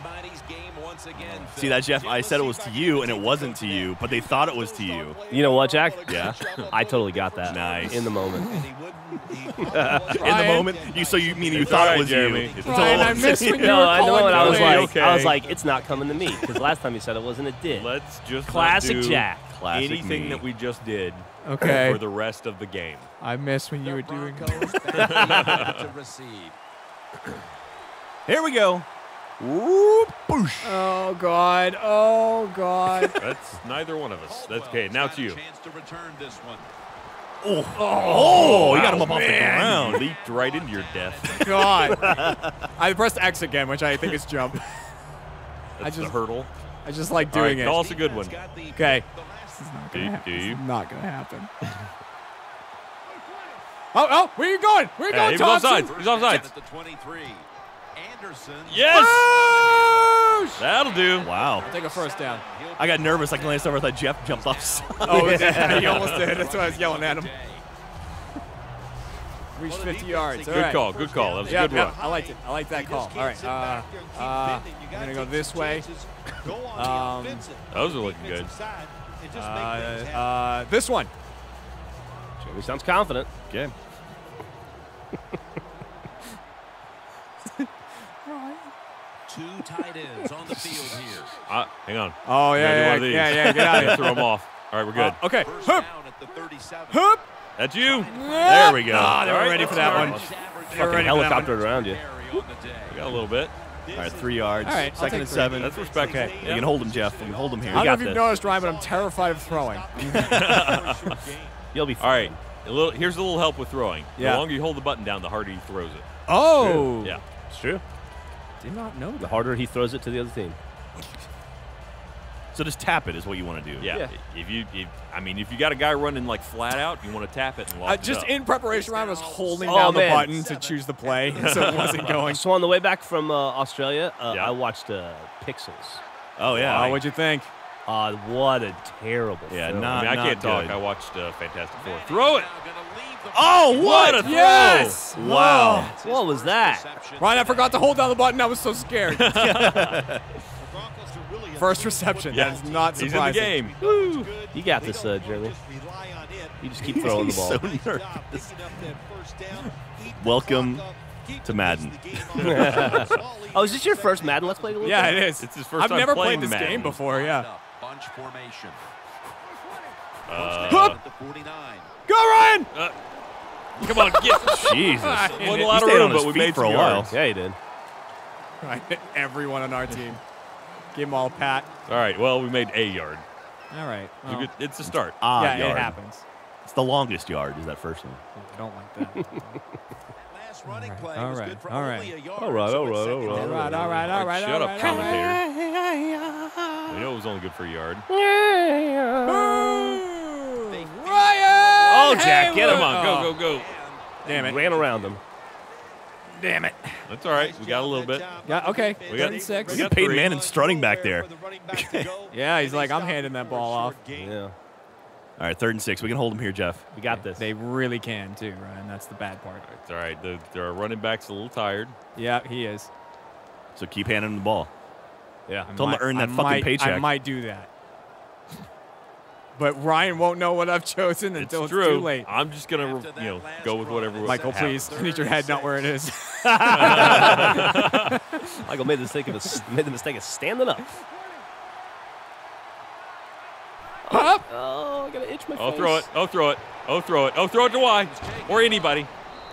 See that, Geoff? I said it was to you, and it wasn't to you, but they thought it was to you. You know what, Jack? Yeah. I totally got that. Nice. In the moment. In the moment, you so you mean you It's thought all it was Jeremy. you. It's Ryan, I of a miss sudden- when you No, I know what I was like. Okay. I was like, it's not coming to me because last time you said it wasn't, it did. Let's just Classic do Jack. Classic anything me. that we just did Okay. for the rest of the game. I miss when you were doing Broncos back to receive. Here we go. Whoop, boosh. Oh, God. Oh, God. That's neither one of us. Oh, That's okay. Now it's you. Chance to return this one. Oh, oh, oh you got him oh, up off the ground. leaped right into your death. God. I pressed X again, which I think is jump. That's just- the hurdle. I just like All right, doing it. call us a good one. Okay. Do you, do you? Not gonna happen. oh, oh, where are you going? Where are you Yeah, going, he Thompson? He's offsides. At the 23. Anderson. Yes! Boosh! That'll do. Wow. Take a first down. I got nervous. I glanced over. I thought Geoff jumped off. Oh, yeah, he almost did. That's why I was yelling at him. Reached 50 yards. All Good right. call. Good call. That was a good yeah, run. I liked it. I like that call. All right. Uh, uh, I'm gonna go this way. Um, Those are looking good. uh, uh, this one. Jeremy sounds confident. Okay. Two tight ends on the field here. Uh, hang on. Oh We yeah, yeah, yeah, yeah. Get out of here. Throw them off. All right, we're good. Uh, okay. First Hup, down at the 37. hup. That's you. There we go. Ah, they were All right, ready for that one. right. They were Fucking ready for that one. helicoptered around you. Carry on the day. We got a little bit. All right, three yards. All right, Second and seven. That's respectable. Okay. You can hold him, Geoff. You can hold him here. I don't know got if you've this. noticed, Ryan, but I'm terrified of throwing. You'll be fine. All right. A little. Here's a little help with throwing. Yeah. The longer you hold the button down, the harder he throws it. Oh. Yeah. It's true. Did not know The harder he throws it to the other team. So just tap it is what you want to do. Yeah. Yeah. If you, if, I mean, if you got a guy running like flat out, you want to tap it and lock Uh, it just up. in preparation, Ryan was holding Oh, down the man. button to choose the play, so it wasn't going. So on the way back from uh, Australia, uh, Yeah. I watched uh, Pixels. Oh yeah. Oh, what'd you think? Uh, what a terrible Yeah, film. not- I mean, I can't talk. I watched uh, Fantastic Four. Throw it. Now gonna leave the Oh, what? a throw! Yes. Wow. What was that? Ryan, I forgot to hold down the button. I was so scared. First reception. Yeah. That is not surprising. He's in the surprising. game. Woo. You got this, uh, Jeremy. You just keep throwing the He's ball. so nervous. Welcome to Madden. Oh, is this your first Madden Let's Play? Yeah, it is. It's his first I've time never playing played this Madden. game before. Yeah. Bunch formation. Uh, Hup. At the 49. Go, Ryan. Come on, get Jesus. one He lot of stayed room, on his but we feet made for a some while. yards. Yeah, he did. Right. Everyone on our team. Give them all a pat. All right. Well, we made a yard. All right. It's a Well, good- It's a start. Ah, yeah, yard. it happens. It's the longest yard. Is that first one? I don't like that. Last running All right, play all was right, good for all right. only a yard. All right, so all it's right, second all and all right, all right, all right, Shut all up, right, commentator. We know it was only good for a yard. Boo! Ryan! Oh, Jack, get him on, Oh, go, go, go. Damn it. Ran around him. Damn it. That's all right. We got a little bit. Yeah, okay. We got- six. we got at Peyton three. Manning strutting back there. Yeah, he's like, I'm handing that ball off. Yeah, All right, third and six. We can hold him here, Geoff. we got this. They really can, too, Ryan. That's the bad part. It's all right. The, their running back's a little tired. Yeah, he is. So keep handing him the ball. yeah. I Tell him to might- earn I that fucking might- I might do that. But Ryan won't know what I've chosen It's until it's, true. too late. I'm just gonna, you know, go with whatever. Michael, happens. please. I need your head not where it is. Michael made the mistake of a, made the mistake of standing up. Up. Oh, I gotta itch my Oh, face. throw it. Oh, throw it. Oh, throw it. Oh, throw it to Y or anybody.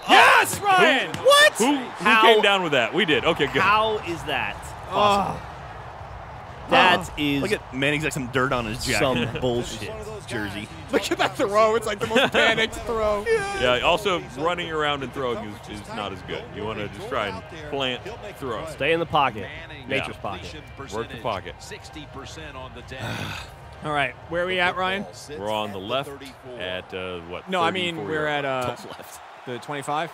Yes, Ryan. What? Who, who came down with that? We did. Okay, good. How is that Oh, possible? That is Look at Manning's got some dirt on his jacket. some bullshit. jersey. look at that throw. It's like the most panicked throw. Yeah. Also, running around and throwing is, is not as good. You want to just try and plant, throw. Stay in the pocket. Nature's yeah. pocket. Work the pocket. 60% on the day. All right, where are we at, Ryan? We're on the left at uh, what? No, I mean we're yards. at uh, left. the 25.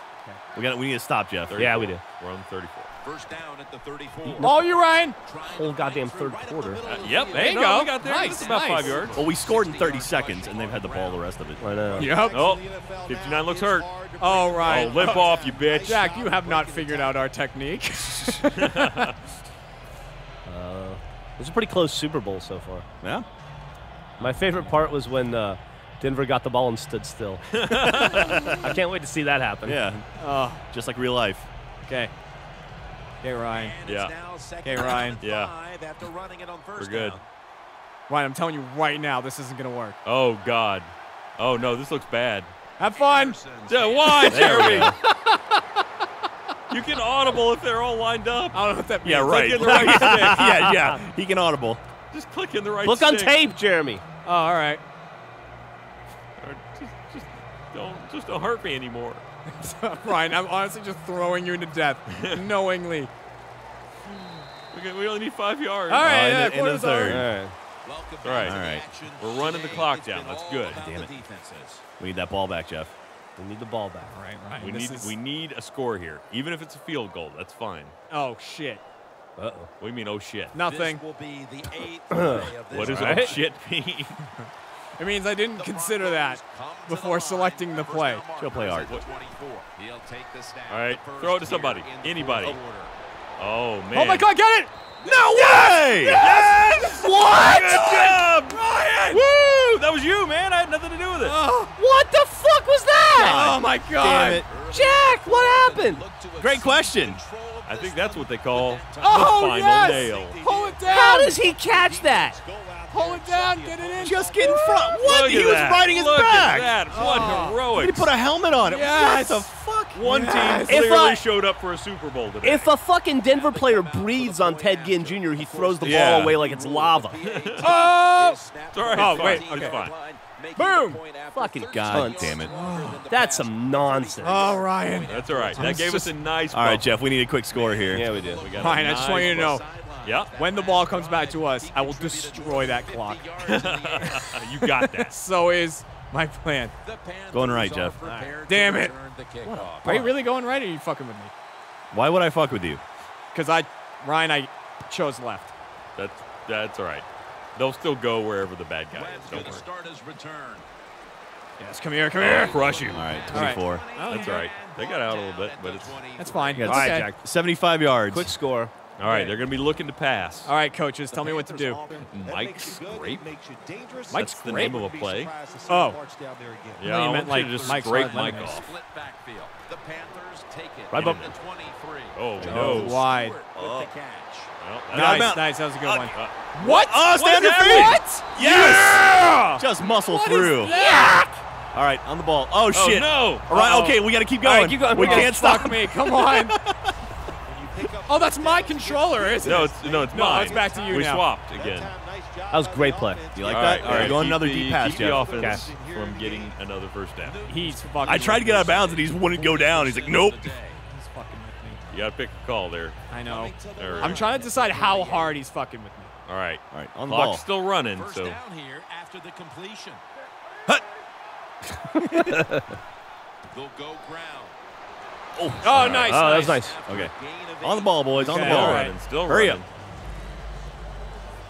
We got. We need to stop, Geoff. 34. Yeah, we do. We're on 34. First down at the 34. All you, Ryan. Whole goddamn third quarter. Uh, yep. There you no, go. We got there. Nice, That's about nice. five yards. Well, we scored in 30 seconds, and they've had the ball the rest of it. I know. Yep. Oh, 59 looks hurt. Oh, Oh, Ryan. limp off, you bitch. Jack, you have not figured out our technique. Uh, it was a pretty close Super Bowl so far. Yeah. My favorite part was when uh, Denver got the ball and stood still. I can't wait to see that happen. Yeah. oh, Just like real life. okay. Okay, Ryan. Yeah. it's now second Okay, Ryan. Yeah. after running it on first We're good. down. Ryan, I'm telling you right now, this isn't gonna work. Oh God. Oh no, this looks bad. Have fun. Yeah, why, Jeremy? You can audible if they're all lined up. I don't know what that means. Yeah, right. in the right stick. yeah, yeah. He can audible. Just click in the right Look on tape, Jeremy. Oh, all right. Just, just don't just don't hurt me anymore. Ryan, I'm honestly just throwing you to death, knowingly. We, got, we only need five yards. All right, uh, in yeah, the- in the quarter's over. third. All right. Welcome All right. back to All the right. action. We're running the clock down. That's good. about Damn it. defenses. We need that ball back, Geoff. We need the ball back. Right, Ryan. We this need is- we need a score here, even if it's a field goal. That's fine. Oh shit! Uh-oh. What do you mean? Oh shit! Nothing. This will be the eighth play of this What does Right. oh shit mean? It means I didn't consider that before selecting the play. down marker She'll play is art. at 24. He'll take the snap. All right, throw it to somebody. Anybody. Oh man! Oh my God! Get it! No way! Yes! What? Good job, Ryan! Woo! That was you, man. I had nothing to do with it. What the fuck was that? Oh my God! Damn it. Jack, what happened? Great question. I think that's what they call Oh the final yes! nail. Pull it down! How does he catch that? Pull it down! Get it in! Just get in front. What? Look he at was that. riding his Look back. At that. What Oh. heroic! He put a helmet on it. Yes. What the fuck? One Yes. team If clearly I- showed up for a Super Bowl today. If a fucking Denver player breathes on Ted Ginn Jr., he throws the Yeah. ball away like it's lava. Oh! oh it's all right. Oh, wait, okay. It's fine. Boom! Fucking God cunt. damn it. That's some nonsense. Oh, Ryan. That's all right. That gave us a nice. All right. Geoff, we need a quick score here. Yeah, we did. We got a Ryan, I just want you to know, bump. Yeah, when the ball comes back to us, I will destroy that clock. you got that. So is my plan. Going right, Geoff. Damn it. What Are you really going right or are you fucking with me? Why would I fuck with you? Because I, Ryan, I chose left. That's that's all right. They'll still go wherever the bad guy is. Don't worry. start his return. Yes, come here, come I'll here. crush you. All right, All right. 24. That's all right. They got out a little bit, but it's That's fine. Yeah, It's All right, okay. Jack. 75 yards. Quick score. All right. They're going to be looking to pass. All right, coaches, tell me what to do. Mike's grape. Mike's That's the name of a play. Oh. Yeah, you I meant like just Mike's scrape Hard Mike Lemonade. off. Split backfield. The Panthers take it. Right at bump. the 23. Oh Oh, no! wide. With Oh. the catch. Well, Got Nice, him nice. That was a good one. uh, What? Oh, stay What's under happening? feet. Yes! Just muscle through. All right, on the ball. Oh, oh shit. no! All right, Uh-oh. okay, we got to keep going. right, keep going. We Oh, can't stop. Fuck me. Come on. oh, that's my controller, isn't No, it? it's no, it's No, mine. it's back to you we now. swapped again. That was great play. You like all that? right, All right, go on keep another the, deep pass, keep the Geoff. offense from getting another first down. He's fucking. I tried to get out of bounds and he just wouldn't go down. He's like, nope. He's fucking with me. You got to pick a call there. I know. All right. I'm trying to decide how hard he's fucking with me. All right. All right, on the Clock's ball. still running, First so down here after the completion. Hut. They'll go ground. Oh, nice. Oh, that was nice. nice. Okay. On the ball, boys. On the Okay, still ball. all right. running, still Hurry running.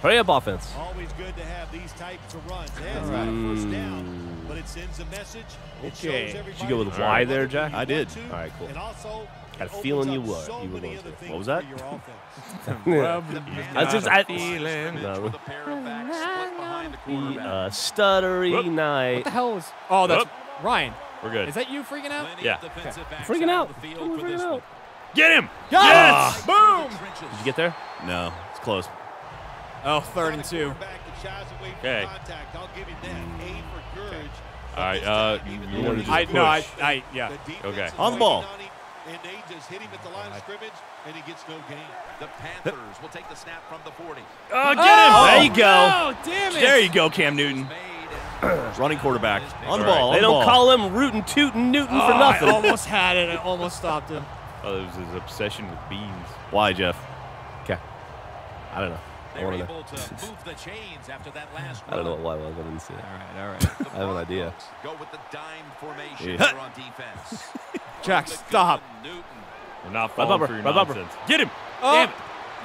Hurry up, offense. Always good to have these types of runs. Yeah, it's All right. not a first down, but it sends a message. It Okay. shows Did you go with Y what there, Jack? I did. All right, cool. And also, Got a feeling you up were- so you were many going other to. things What was that? for your offense. Rub the I just, I, Feeling. no, With a pair of backs split the uh, stuttery Whoop. What the hell is? Oh, that's Whoop. Ryan. We're good. Is that you freaking out? Yeah. of defensive backs Freaking out out. on I'm freaking out. Get him! Yes! Boom! Did you get there? No, it's close. Oh, third and two. Okay. Contact. I'll give you that. Aim for courage. All right. Uh, you, you want to just I push? no, I, I yeah. Okay. On the ball. And they just hit him at the line of scrimmage, and he gets no gain. The Panthers will take the snap from the 40. Oh, get him! There you go. Oh, damn it! There you go, Cam Newton. Made and Running quarterback. On the All right. ball. on They the don't ball. call him rootin' tootin' Newton Oh, for nothing. I almost had it. I almost stopped him. Oh, it was his obsession with beans. Why, Geoff? Okay. I don't know. I they were to able to move the chains after that last I don't know run. what Y was. I didn't see it. All right, all right. I have an idea. Go with the dime formation Yeah. here on defense. Jack, stop. Newton. We're not Right falling bumper, for your right bumper. nonsense. Get him! Oh, Damn it.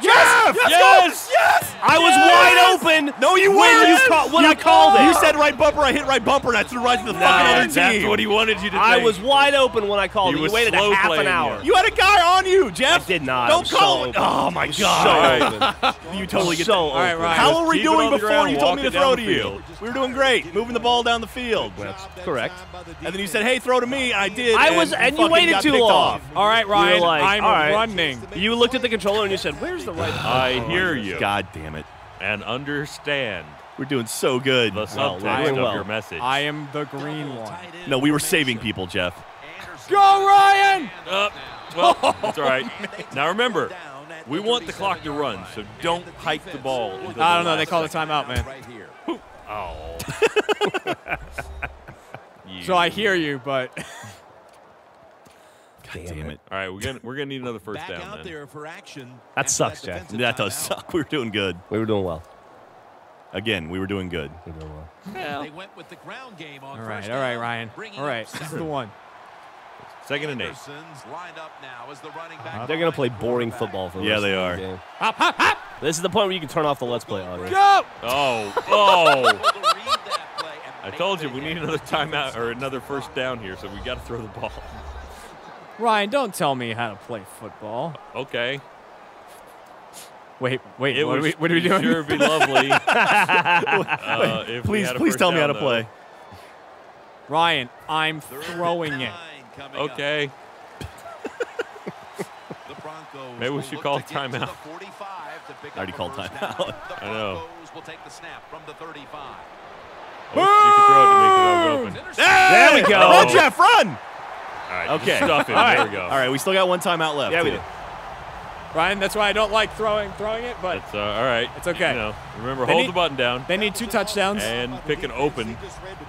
Yes! Yes! Yes! I was Yes! wide open. No, you when weren't. you call, when I called it. You said right bumper, I hit right bumper, and I threw right to the fucking other That's team. what he wanted you to do. I think. was wide open when I called He it. You waited a half an hour. you. You had a guy on you, Geoff. I did not. I Don't call so it. open. Oh my So god. open. You totally get so that. right, open. How were we doing before ground, you told me to throw to you? We were doing great, moving the ball down the field. That's correct. And then you said, "Hey, throw to me," I did. I was- and you waited too long. All right, Ryan. I'm running. You looked at the controller and you said, "Where's the right?" I hear you God damn it. and understand We're doing so good. the Well, subtext we're of well. your message. I am the green one. No, we were saving people, Geoff. Anderson Go, Ryan! Uh, well, that's all right. Now remember, we want the clock to run, so don't hike the ball. I don't know. They call the second. timeout, man. Right here. Oh. So I hear you, but Damn it. All right, we're gonna we're gonna need another first Back down out then. there for action. That after sucks, Jack. That does timeout. suck. We were doing good. We were doing well. Again, we were doing good. We were doing well. They went with the ground game on all first right, all right, down, Ryan. bringing All this is the one. Second and eight. Anderson's lined up now as the running back They're gonna play boring football for the Yeah, they are. the game. Hop, hop, hop. This is the point where you can turn off the Let's Play audio. Go. Oh, oh! Able to read oh. that play and I told you we need another timeout or another first down here, so we got to throw the ball. Ryan, don't tell me how to play football. Okay. Wait, wait. It what, are we, what are we doing? Sure, be lovely. uh, if Please, please first tell me how to though. play. Ryan, I'm throwing it. nine coming up. Okay. The Broncos Maybe we should call to get to timeout. 45 to pick I already called first timeout. The I know. Broncos will take the snap from the 35. Oh, you can throw it to make it open. It's There we go. Run, Geoff, run! All right. Okay. Stuff it. All right. There we go. All right, we still got one timeout left. Yeah, we too. do. Ryan, that's why I don't like throwing throwing it, but It's uh, all right. It's okay. You know, remember, They hold need- the button down they need two touchdowns. and pick an open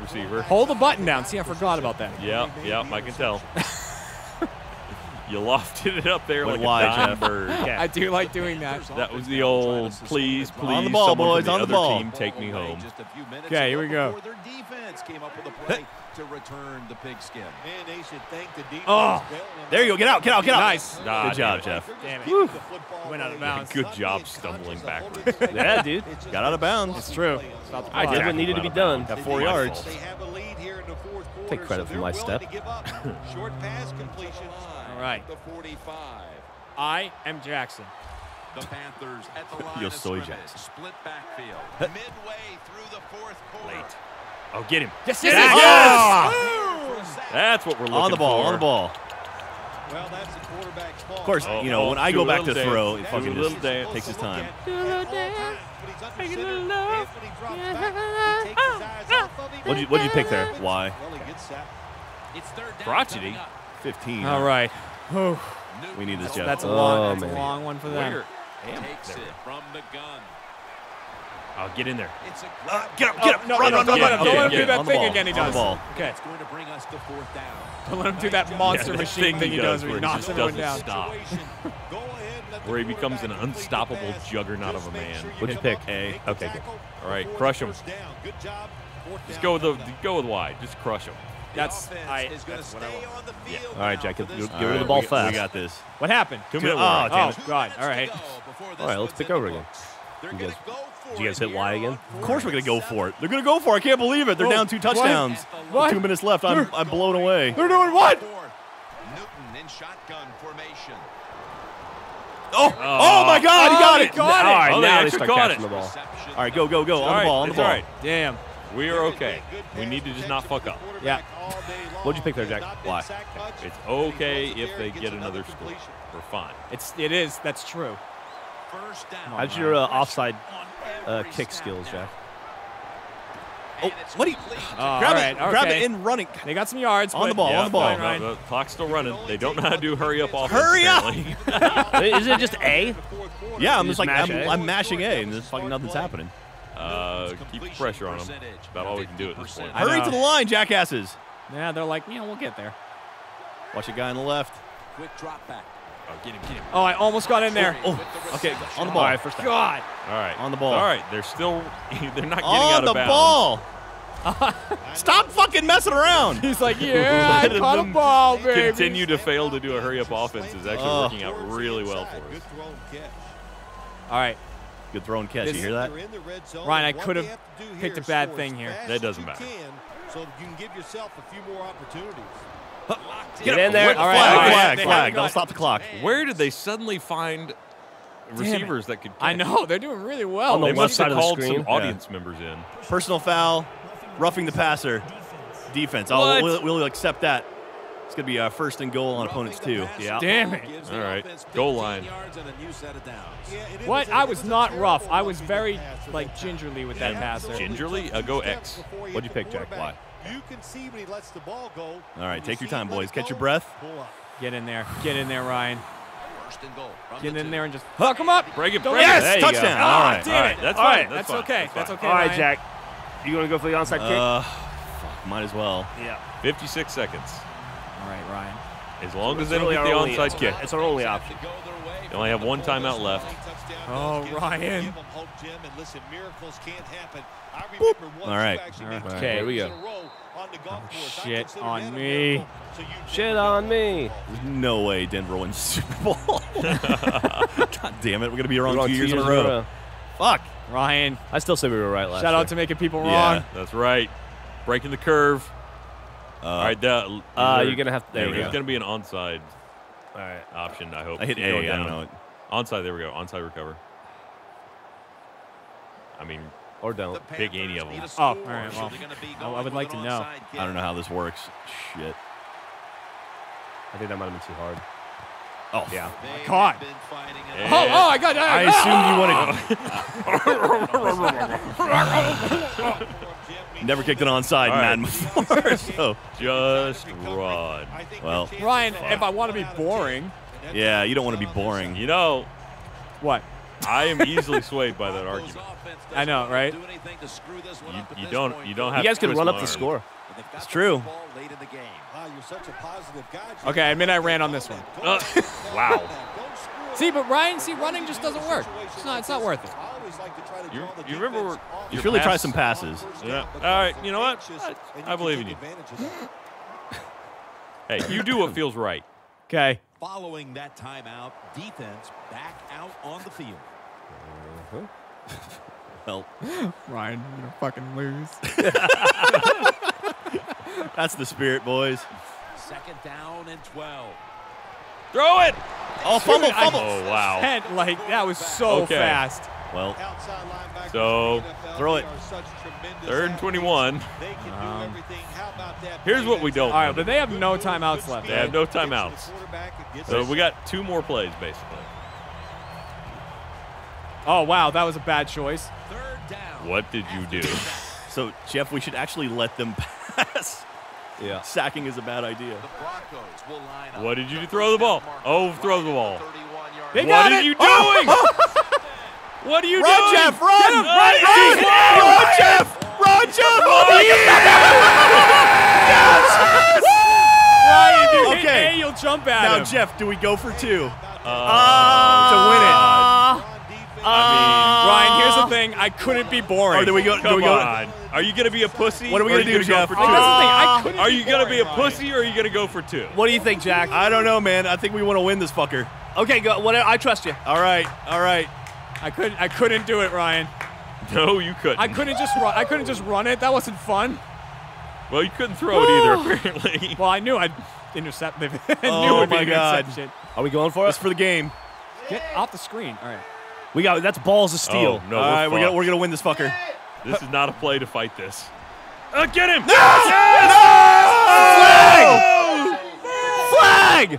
receiver. Hold the button down. See, I forgot about that. Yeah, yeah, I can tell. you lofted it up there Went like wide, a dime Geoff. bird. I do like doing that. That was the old please, please. On the ball, boys, from on the other ball. Team, take me home. Just a few minutes Okay, here we go. before Their defense came up with a play to return the pigskin. Man, they should thank the defense. Oh. There you go. Get out, get out, get out. Nice. Ah, Good job, damn Geoff. Damn it. Keeping Went out of bounds. Good job stumbling backwards. Yeah, dude. Got out of bounds. It's true. Stop I did what needed to be done. Got four yards. fault. They have a lead here in the fourth quarter. Take credit for my step. give up. Short pass completion. All right. The 45. I am Jackson. The Panthers at the line Yo of soy scrimmage. Jackson. Split backfield. Midway through the fourth quarter. Late. Oh, get him. Yes, Yes! yes. Ah! a sack. That's what we're looking On the ball, for. on the ball. Well, that's the quarterback's fault. Of course, Oh, you know, oh, when I go back to little throw, dance. it Do a fucking little just dance. takes his time. Ah, ah. What'd you, what'd you pick there? Why? Well, he gets that. It's third down Crotchety. 15. All right. We need this, Geoff. That's a Oh, long, that's a long one for them. Where? Damn. Takes it from the gun. Oh, get in there. It's a Uh, get up, Oh, get up. no, run, no, run, don't run, let run. him, don't let him do that thing ball, again he on the does. ball. Okay. It's going to bring us to fourth down. Don't let him do that monster Yeah, that machine thing thing he he does does where he knocks just everyone doesn't down. stop. Go ahead, let the Where he becomes an quarterback complete the unstoppable juggernaut of a man. sure What'd you pick? up, A. Okay, good. All right, crush the 'em. first down. Good job. Just go with the go with wide. Just crush him. That's the offense I. is going to That's what I stay want. on the field All right, Jack, for get- this get All rid of the ball we, fast. We got this. What happened? Two Two- minute oh, Oh. God! All right. All right, let's pick over again. They're gonna go for did you guys hit Y again? Of course we're going to go for it. They're going to go for it. I can't believe it. They're Whoa, down two touchdowns. What? Two minutes left. I'm, I'm blown away. They're doing what? Newton in shotgun formation. Oh, oh my God. He Oh, got he it. got All it. right, Oh, now they actually start caught catching it. the ball. All right, go, go, go. All On right, the ball, on the it's ball. all right. Damn. We are okay. We need to just not fuck up. Yeah. What'd you pick there, Jack? Why? It's okay if they get another score. We're fine. It's it is. That's true. First down. How's your uh, offside On uh, kick skills, now. Jack? Oh, what do you- complete. Oh, Grab all it. right. Grab okay. it in running. They got some yards. On the but- ball, on the ball. fine, no, the clock's still running. They don't know how to do hurry up offense. Hurry up! apparently. Is it just A? Yeah, I'm just just like, mash I'm, A? I'm mashing A, and there's fucking nothing's happening. uh, keep pressure on them. About all we can do at this point. Hurry to the line, jackasses. Yeah, they're like, yeah, we'll get there. Watch a guy on the left. Quick drop back. Oh, get him, get him. Oh, I almost got in there. Oh, oh. okay, on the ball. All right, first down. God. All right. On the ball. All right. They're still. They're not getting on out the of bounds. ball. Stop fucking messing around. He's like, yeah, I Letting caught a ball, baby. Continue to fail to do a hurry up offense is actually Oh. working out really well for Good us. throw and catch. All right. Good throw and catch. This- You hear that? They're in the red zone. Ryan, I could have have to do picked a bad thing here. That doesn't matter. can so you can give yourself a few more opportunities. Get in there. All right, Flag, flag, flag. haven't Don't stop the clock. Where did they suddenly find receivers that could? Catch? I know they're doing really well. On the They left must side have of the called screen. some audience members in. Personal foul, roughing the passer, defense. Oh, What? we'll, we'll accept that. It's gonna be uh, first and goal on opponents too. Yeah. Damn it. Gives All the right. offense Goal line. yards and a new set of downs. Yeah, and it What? was a- I it was not rough. I was very like gingerly with that passer. Gingerly? Uh, go X. What'd you pick, Jack? Why? You can see when he lets the ball go. All right, You take your time, boys. Catch your breath. Get in there. Get in there, Ryan. First and goal. from Get the in two. there and just hook him up. Break it, Don't break Yes, it. There you go. touchdown. Ah, All right. damn All it. right, that's All fine, that's that's fine, okay. that's That's okay. All right, Ryan. Jack. You going to go for the onside kick? Uh, Might as well. Yeah. 56 seconds. All right, Ryan. As long as It's they don't get the only- onside kick. It's our only option. They only have one timeout left. Oh, Ryan. Give 'em hope, Jim, and listen, miracles can't happen. I remember once All right. you actually All made right. two Okay, here we go. in a row on the golf course. Shit on me. miracle. So you Shit on me. There's no way Denver wins the Super Bowl. God damn it. We're going to be wrong We're two two years in a row. Fuck. Ryan, I still say we were right last shout year. out to making people wrong. Yeah. That's right. Breaking the curve. Uh, All right, that, Uh, you're gonna have to- there we There's go. going to be an onside All right. option, I hope. I hit Keep A. going I don't down. know. Onside, there we go. Onside recover. I mean, Or don't. Pick any of them. Oh, all right, well, I- I would like to know. I don't know how this works. Shit. I think that might have been too hard. Oh, Yeah. Caught. Yeah. Oh, oh, I got that. I assumed you wanted. Never kicked an onside All right. man before. so, just run. well, Ryan, if I want to be boring, yeah, you don't want to be boring. You know, what? I am easily swayed by that argument. I know, right? You, you don't you don't have You guys to could twist run up the score. It's true. Wow, you're such a positive guy. Jim. Okay, I admit I ran on this one. Uh, wow. See, but Ryan, see, running just doesn't work. It's not. It's not worth it. I always like to try to You, draw you remember where You should really try some passes. Yeah. All right. You know what? I, I believe in you. advantage of that. Hey, you do what feels right. Okay. Following that timeout, defense back out on the field. Well, Ryan, you're gonna fucking lose. that's the spirit, boys. Second down and 12. Throw it. Oh, fumble, I- fumble. Oh wow. And like that was so Okay. fast. Well, Outside linebackers So, in the NFL, throw it. are such tremendous Third and 21. They can do um, everything. How about that Here's what we don't All right, but they have no timeouts left. They have no Gets to timeouts. quarterback and gets So we got two more plays basically. Oh wow, that was a bad choice. Third down. What did you do? so Geoff, we should actually let them pass. Yeah. Sacking is a bad idea. The will line up. What did you do? Throw the ball. Oh, throw the ball. 31-yard They What got are it. you doing? What are you Run, doing? Geoff, run! Run, Run, Geoff! Run, Geoff! Ryan, if you hit Okay. A, you'll jump at Now, him. Jeff, do we go for two Uh, to win it? Ryan, here's the thing. I couldn't be boring. Or do we go? do Come we go? on. Are you gonna be a pussy? What are we gonna you do, go Geoff? for Like, that's the thing. I two? couldn't Are you gonna be a pussy or are you gonna go for two? What do you think, Jack? I don't know, man. I think we want to win this fucker. Okay, go. Whatever. I trust you. All right, all right. I couldn't. I couldn't do it, Ryan. No, you couldn't. I couldn't just run. I couldn't just run it. That wasn't fun. Well, you couldn't throw it either, apparently. Well, I knew I'd intercept. I knew Oh, it would be my God. Are we going for That's it? for the game. Get off the screen. All right. We got. That's balls of steel. Oh, no, all right, we're, gonna we're gonna win this fucker. This is not a play to fight this. Uh, get him! Flag!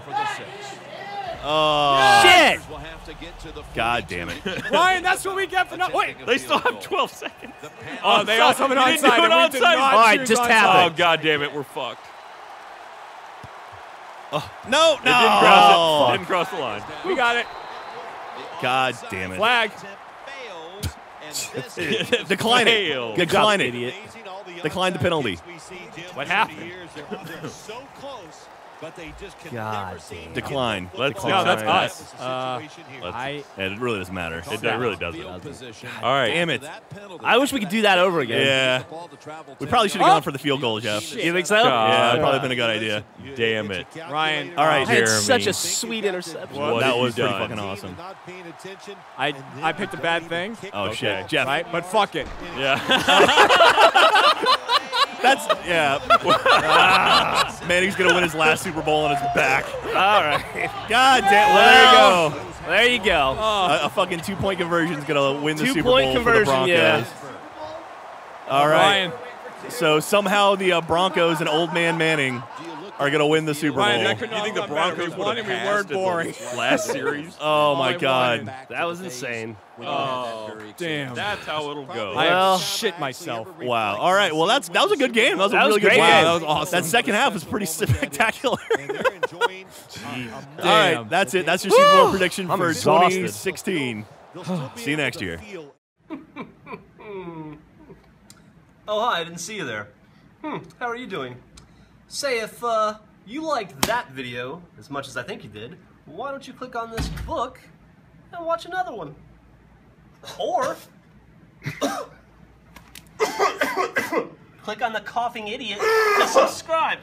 Oh, Shit! Will have to get to the God damn it. Ryan, that's what we get for not. Wait. They still have 12 seconds. Oh, they also have an You didn't do onside. an and we did onside. All right, just onside. tap Oh, god damn it, we're fucked. Oh. No, It didn't cross, no. it. didn't cross the line. We got it. God damn it. Flag. fails, and Decline Fail. it. Good Decline job, it. idiot. Decline the penalty. What happened? So close, but they just can God never seem Decline. Let's ball. No, that's us. That's Uh, situation here. let's- I. Yeah, it really doesn't matter. It that really doesn't. field position. All right. Damn it. I wish we could do that over again. Yeah. Ball to travel We probably should have Oh. gone for the field goal, Geoff. You think so? God. Yeah, that'd probably been a good idea. Damn it. Ryan. All right, I had Jeremy. such a sweet interception. What that was pretty fucking awesome. I I picked a bad thing. Oh Okay. shit, Geoff. Right, but fuck it. Yeah. That's yeah. Manning's gonna win his last Super Bowl on his back. All right. God damn. Well, there you go. There you go. A, a fucking two point conversion is gonna win the Super Two-point Bowl conversion, for the yeah. Broncos. All right. Ryan. So somehow the uh, Broncos and Old Man Manning are gonna win the Super Bowl. that could you think the have better. Broncos We won would and have we weren't passed at boring. the last series? oh my God. That was insane. when you had that Oh, Damn. That's how it'll go. I Well- shit myself. Wow. All right. Well, that's that was a good game. That was a That was really good great game. game. That was awesome. That second half was pretty spectacular. And they're enjoying a- a All right. Damn. That's it. That's your Super Bowl prediction I'm for exhausted. 2016. They'll still be See you next year. Oh, hi, I didn't see you there. Hmm, how are you doing? Say if uh, you liked that video as much as I think you did, why don't you click on this book and watch another one? Or click on the coughing idiot to subscribe.